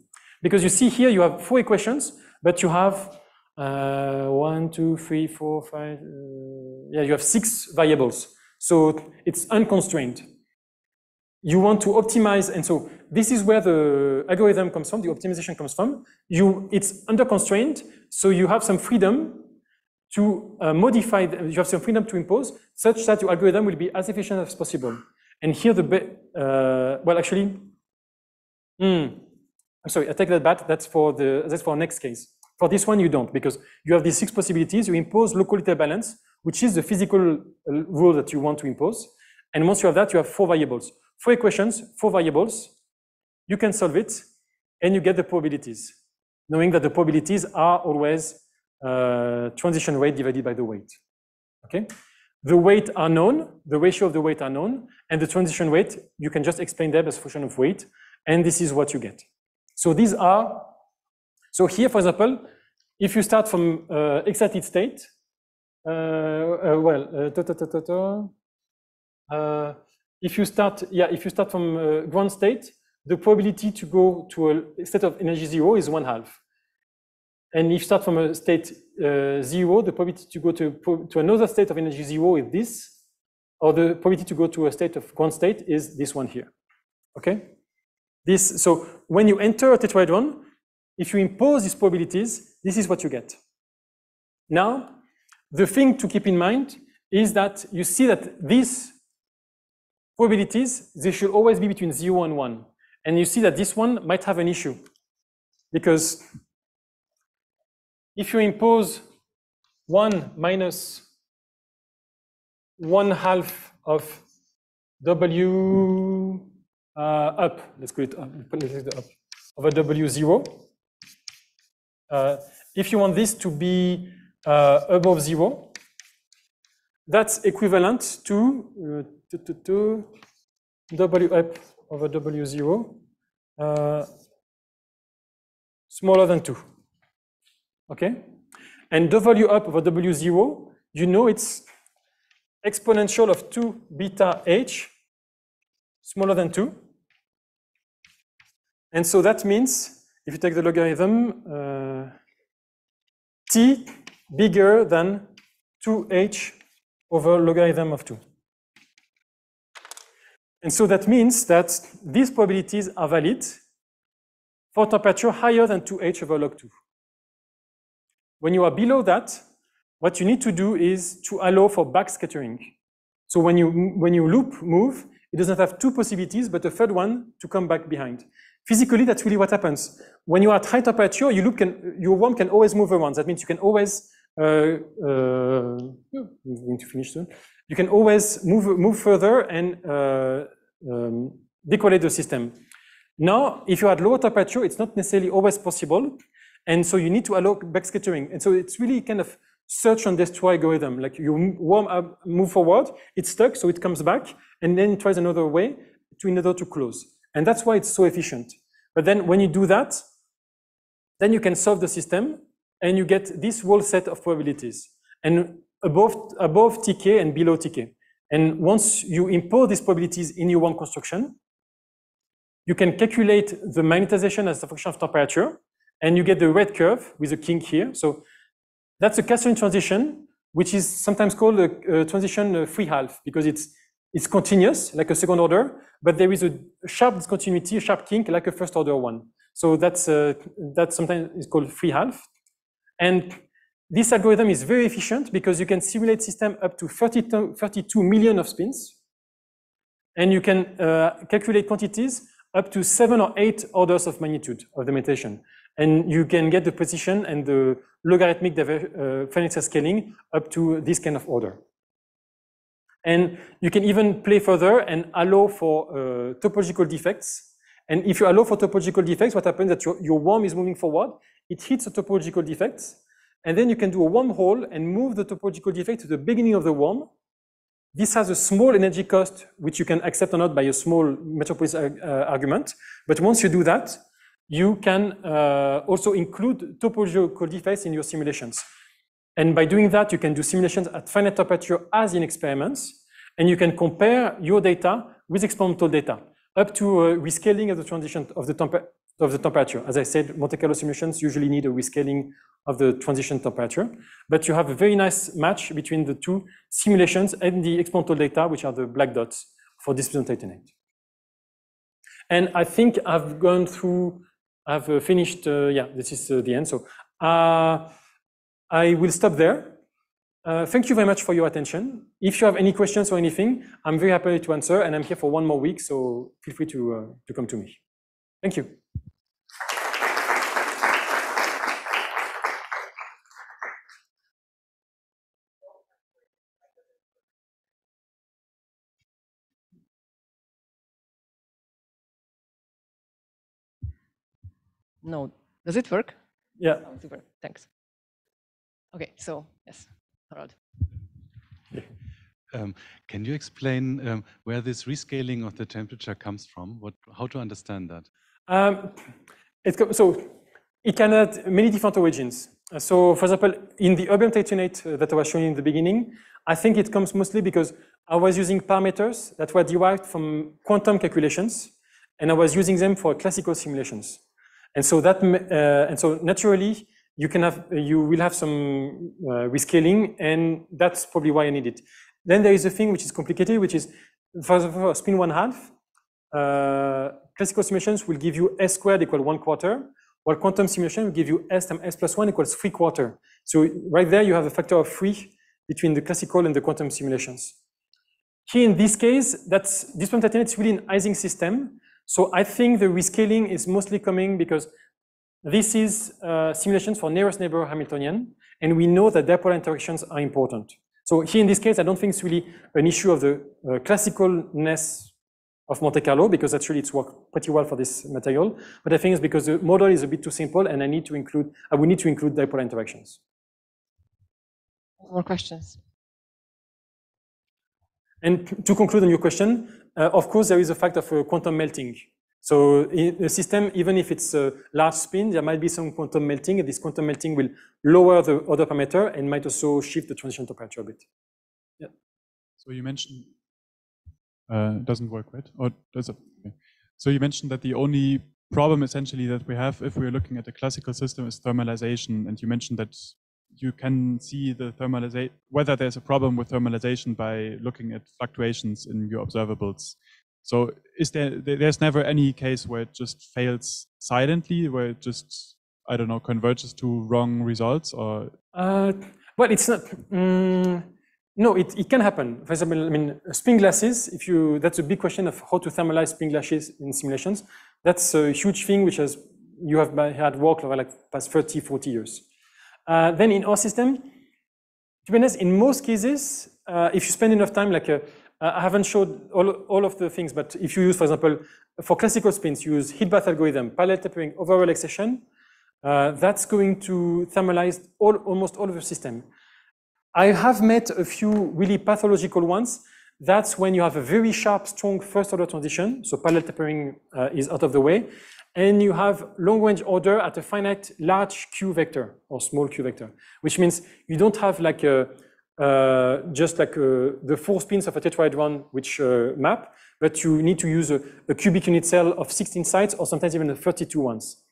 Because you see here, you have four equations, but you have uh, one, two, three, four, five, uh, yeah, you have six variables. So it's unconstrained. You want to optimize, and so this is where the algorithm comes from, the optimization comes from. You, it's under constraint, so you have some freedom to uh, modify, you have some freedom to impose, such that your algorithm will be as efficient as possible. And here the, uh, well, actually, mm, I'm sorry, I take that back. That's for the, that's for next case. For this one, you don't, because you have these six possibilities. You impose local little balance, which is the physical uh, rule that you want to impose. And once you have that, you have four variables, four equations, four variables. You can solve it, and you get the probabilities, knowing that the probabilities are always uh, transition rate divided by the weight. Okay. The weight are known, the ratio of the weight are known, and the transition rate, you can just explain them as function of weight, and this is what you get. So these are, so here, for example, if you start from uh, excited state, uh, uh, well, uh, ta, ta, ta, uh, if you start, yeah, if you start from uh, ground state, the probability to go to a state of energy zero is one half. And if you start from a state uh, zero, the probability to go to, to another state of energy zero is this, or the probability to go to a state of ground state is this one here. Okay? This, so when you enter a tetrahedron, if you impose these probabilities, this is what you get. Now, the thing to keep in mind is that you see that these probabilities, they should always be between zero and one. And you see that this one might have an issue. Because if you impose 1 minus 1 half of W uh, up, let's call it up, let's call it up, over W0, uh, if you want this to be uh, above 0, that's equivalent to, uh, to, to, to W up over W0 uh, smaller than 2 okay? And W up over W0, you know it's exponential of 2 beta h smaller than 2. And so that means, if you take the logarithm, uh, t bigger than 2h over logarithm of 2. And so that means that these probabilities are valid for temperature higher than 2h over log 2. When you are below that, what you need to do is to allow for backscattering. So when you, when you loop move, it does not have two possibilities, but a third one to come back behind. Physically, that's really what happens. When you are at high temperature, your loop can, your worm can always move around. That means you can always, uh, uh, I'm going to finish soon. You can always move, move further and uh, um, the system. Now, if you're at lower temperature, it's not necessarily always possible. And so you need to allow backscattering. And so it's really kind of search and destroy algorithm. Like you warm up, move forward, it's stuck, so it comes back, and then tries another way to in order to close. And that's why it's so efficient. But then when you do that, then you can solve the system and you get this whole set of probabilities. And above, above TK and below TK. And once you impose these probabilities in your one construction, you can calculate the magnetization as a function of temperature, and you get the red curve with a kink here. So that's a Kasteleyn transition, which is sometimes called a, a transition free half because it's it's continuous, like a second order, but there is a sharp discontinuity, a sharp kink, like a first order one. So that's uh, that sometimes is called free half. And this algorithm is very efficient because you can simulate system up to 32, 32 million of spins. And you can uh, calculate quantities up to seven or eight orders of magnitude of the mutation. And you can get the position and the logarithmic uh, scaling up to this kind of order. And you can even play further and allow for uh, topological defects. And if you allow for topological defects, what happens that your, your worm is moving forward, it hits the topological defects, and then you can do a wormhole and move the topological defect to the beginning of the worm. This has a small energy cost, which you can accept or not by a small metropolis uh, uh, argument. But once you do that, you can uh, also include topological defects in your simulations. And by doing that, you can do simulations at finite temperature as in experiments, and you can compare your data with experimental data up to a rescaling of the transition of the, of the temperature. As I said, Monte Carlo simulations usually need a rescaling of the transition temperature, but you have a very nice match between the two simulations and the experimental data, which are the black dots for dysprosium titanate. And I think I've gone through, I've uh, finished, uh, yeah, this is uh, the end. So uh, I will stop there. Uh, thank you very much for your attention. If you have any questions or anything, I'm very happy to answer, and I'm here for one more week, so feel free to, uh, to come to me. Thank you. No, does it work? Yeah. Oh, super, thanks. Okay, so yes, Harald. Um, can you explain um, where this rescaling of the temperature comes from? What, how to understand that? Um, it so it can have many different origins. So, for example, in the erbium titanate uh, that I was showing in the beginning, I think it comes mostly because I was using parameters that were derived from quantum calculations, and I was using them for classical simulations. And so that, uh, and so naturally, you can have, you will have some uh, rescaling, and that's probably why I need it. Then there is a thing which is complicated, which is for, for spin one half, uh, classical simulations will give you s squared equal one quarter, while quantum simulation will give you s times s plus one equals three quarter. So right there, you have a factor of three between the classical and the quantum simulations. Here in this case, that's titanate is really an Ising system. So I think the rescaling is mostly coming because this is uh, simulations for nearest neighbor Hamiltonian, and we know that dipole interactions are important. So here in this case, I don't think it's really an issue of the uh, classicalness of Monte Carlo, because actually it's worked pretty well for this material. But I think it's because the model is a bit too simple, and I need to include, I would need to include dipole interactions. More questions? And to conclude on your question, uh, of course, there is a fact of uh, quantum melting. So in a system, even if it's a large spin, there might be some quantum melting, and this quantum melting will lower the order parameter and might also shift the transition temperature a bit. Yeah. So you mentioned uh, doesn't work, right? Or does it? Okay. So you mentioned that the only problem essentially that we have if we're looking at the classical system is thermalization, and you mentioned that you can see the thermalization whether there's a problem with thermalization by looking at fluctuations in your observables. So is there there- there's never any case where it just fails silently, where it just I don't know converges to wrong results, or Uh, well, it's not. mm, no, it, it can happen. For example, I mean, spin glasses. If you, that's a big question of how to thermalize spin glasses in simulations. That's a huge thing which has you have had work over like past 30, 40 years. Uh, then in our system, to be honest, in most cases, uh, if you spend enough time, like uh, I haven't showed all, all of the things, but if you use, for example, for classical spins, you use heat bath algorithm, parallel tempering, over relaxation, uh, that's going to thermalize all, almost all of the system. I have met a few really pathological ones. That's when you have a very sharp, strong first order transition. So parallel tempering uh, is out of the way. And you have long range order at a finite large Q vector or small Q vector, which means you don't have like a, uh, just like uh, the four spins of a tetrahedron which uh, map, but you need to use a, a cubic unit cell of 16 sites or sometimes even 32 ones.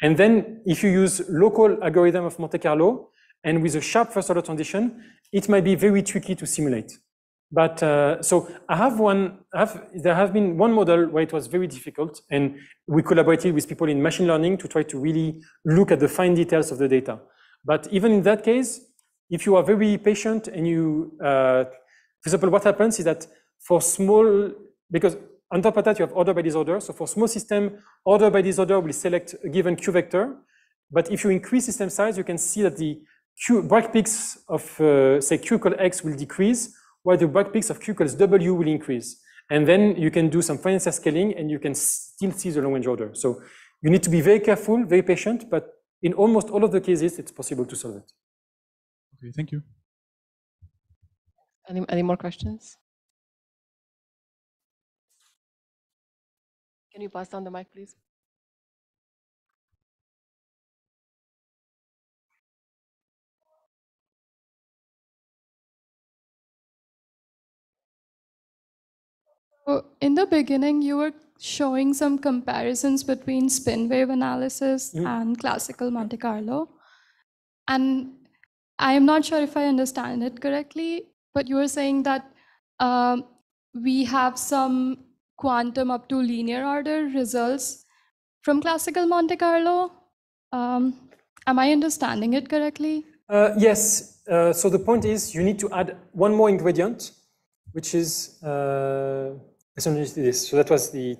And then if you use local algorithm of Monte Carlo and with a sharp first order transition, it might be very tricky to simulate. But uh, so I have one, I have, there has been one model where it was very difficult and we collaborated with people in machine learning to try to really look at the fine details of the data. But even in that case, if you are very patient and you, uh, for example, what happens is that for small, because on top of that, you have order by disorder. So for small system, order by disorder will select a given Q vector. But if you increase system size, you can see that the Q, bright peaks of, uh, say, Q equal X will decrease, while the bragg peaks of q equals w will increase. And then you can do some finite size scaling and you can still see the long range order. So you need to be very careful, very patient, but in almost all of the cases, it's possible to solve it. Okay, thank you. Any, any more questions? Can you pass down the mic, please? So in the beginning, you were showing some comparisons between spin wave analysis Mhm. and classical Monte Carlo. And I am not sure if I understand it correctly, but you were saying that um, we have some quantum up to linear order results from classical Monte Carlo. Um, am I understanding it correctly? Uh, yes, uh, so the point is you need to add one more ingredient, which is uh, essentially this. So that was the.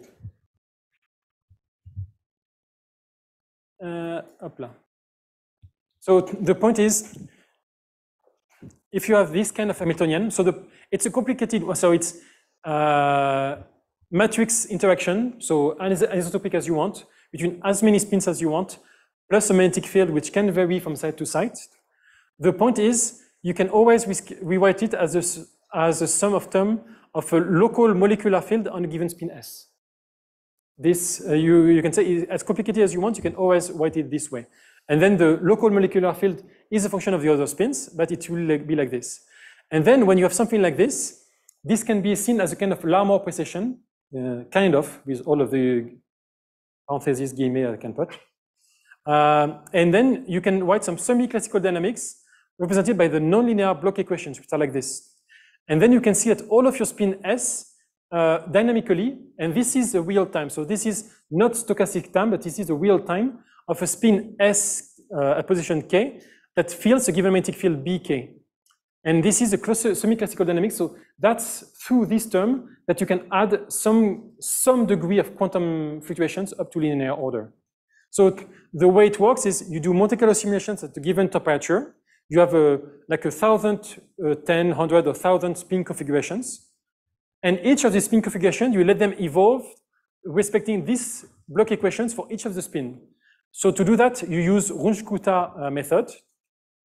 Uh. So the point is, if you have this kind of Hamiltonian, so the it's a complicated, one so it's uh, matrix interaction, so anis- anisotropic as you want, between as many spins as you want, plus a magnetic field which can vary from site to site. The point is, you can always re- rewrite it as a, as a sum of term of a local molecular field on a given spin S. This, uh, you, you can say, as complicated as you want, you can always write it this way. And then the local molecular field is a function of the other spins, but it will be like this. And then when you have something like this, this can be seen as a kind of Larmor precession, uh, kind of, with all of the parentheses, guillemets I can put. Um, and then you can write some semi-classical dynamics represented by the nonlinear Bloch equations, which are like this. And then you can see that all of your spin S uh, dynamically, and this is the real time. So this is not stochastic time, but this is the real time of a spin S uh, at position K that fills a given magnetic field BK. And this is a semi-classical dynamics. So that's through this term that you can add some, some degree of quantum fluctuations up to linear order. So the way it works is you do Monte Carlo simulations at a given temperature. You have a, like a thousand, uh, 10, 100 or thousand spin configurations. And each of the spin configurations, you let them evolve respecting these Bloch equations for each of the spin. So to do that, you use Runge-Kutta uh, method,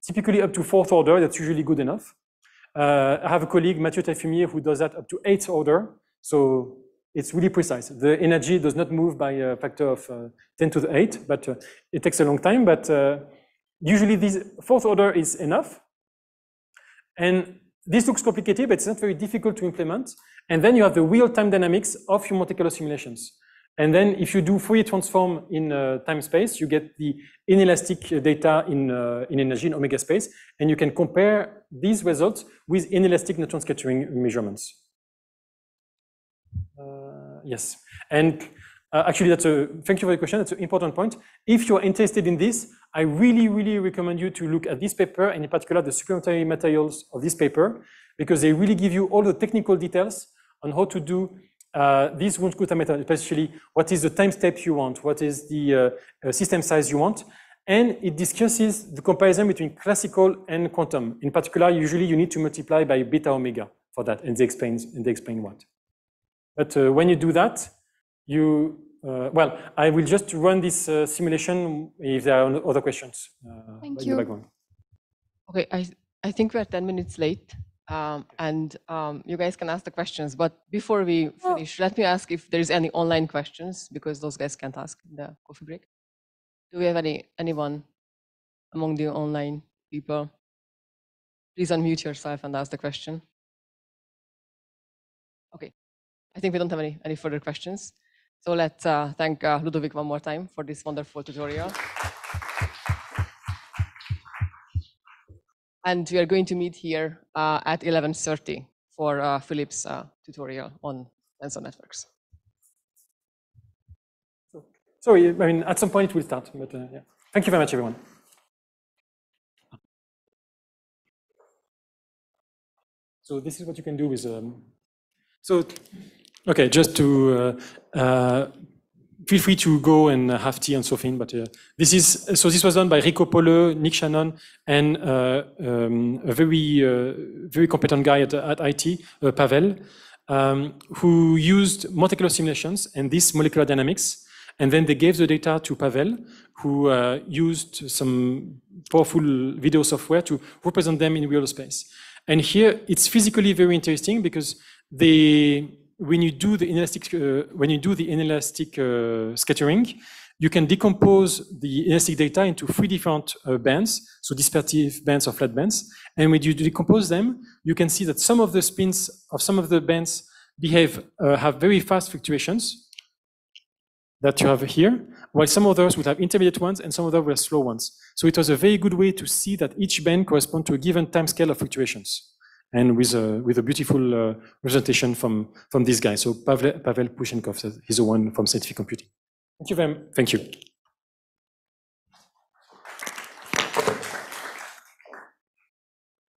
typically up to fourth order, that's usually good enough. Uh, I have a colleague, Mathieu Taillefumier, who does that up to eighth order. So it's really precise. The energy does not move by a factor of uh, 10 to the 8, but uh, it takes a long time. But uh, usually this fourth order is enough. And this looks complicated, but it's not very difficult to implement. And then you have the real-time dynamics of your Monte Carlo simulations. And then if you do Fourier transform in uh, time space, you get the inelastic data in, uh, in energy in omega space, and you can compare these results with inelastic neutron scattering measurements. Uh, yes, and uh, actually that's a, thank you for the question, that's an important point. If you're interested in this, I really, really recommend you to look at this paper, and in particular the supplementary materials of this paper, because they really give you all the technical details on how to do uh, this Runge-Kutta method, especially what is the time step you want, what is the uh, uh, system size you want, and it discusses the comparison between classical and quantum. In particular, usually you need to multiply by beta omega for that, and they explain, and they explain what. But uh, when you do that, you, uh, well, I will just run this uh, simulation if there are other questions. uh, Thank in you. The background. Okay, I, I think we're 10 minutes late. Um, and um, you guys can ask the questions. But before we Oh. finish, let me ask if there's any online questions because those guys can't ask in the coffee break. Do we have any anyone among the online people? Please unmute yourself and ask the question. Okay, I think we don't have any any further questions. So let's uh, thank uh, Ludovic one more time for this wonderful tutorial. And we are going to meet here uh, at 11.30 for uh, Philip's uh, tutorial on tensor networks. Sorry, I mean, at some point it will start, but uh, yeah. Thank you very much, everyone. So this is what you can do with, um, so, okay, just to uh, uh, feel free to go and have tea and something. But uh, this is so. This was done by Rico Pohle, Nic Shannon, and uh, um, a very uh, very competent guy at, at IT, uh, Pavel, um, who used Carlo simulations and this molecular dynamics, and then they gave the data to Pavel, who used some powerful video software to represent them in real space. And here it's physically very interesting because they when you do the inelastic, uh, when you do the inelastic uh, scattering, you can decompose the inelastic data into three different uh, bands, so dispersive bands or flat bands. And when you decompose them, you can see that some of the spins of some of the bands behave, uh, have very fast fluctuations that you have here, while some others would have intermediate ones and some others were slow ones. So it was a very good way to see that each band corresponds to a given time scale of fluctuations and with a, with a beautiful uh, representation from, from this guy. So Pavel, Pavel Pushenkov, he's the one from scientific computing. Thank you very much. Thank you.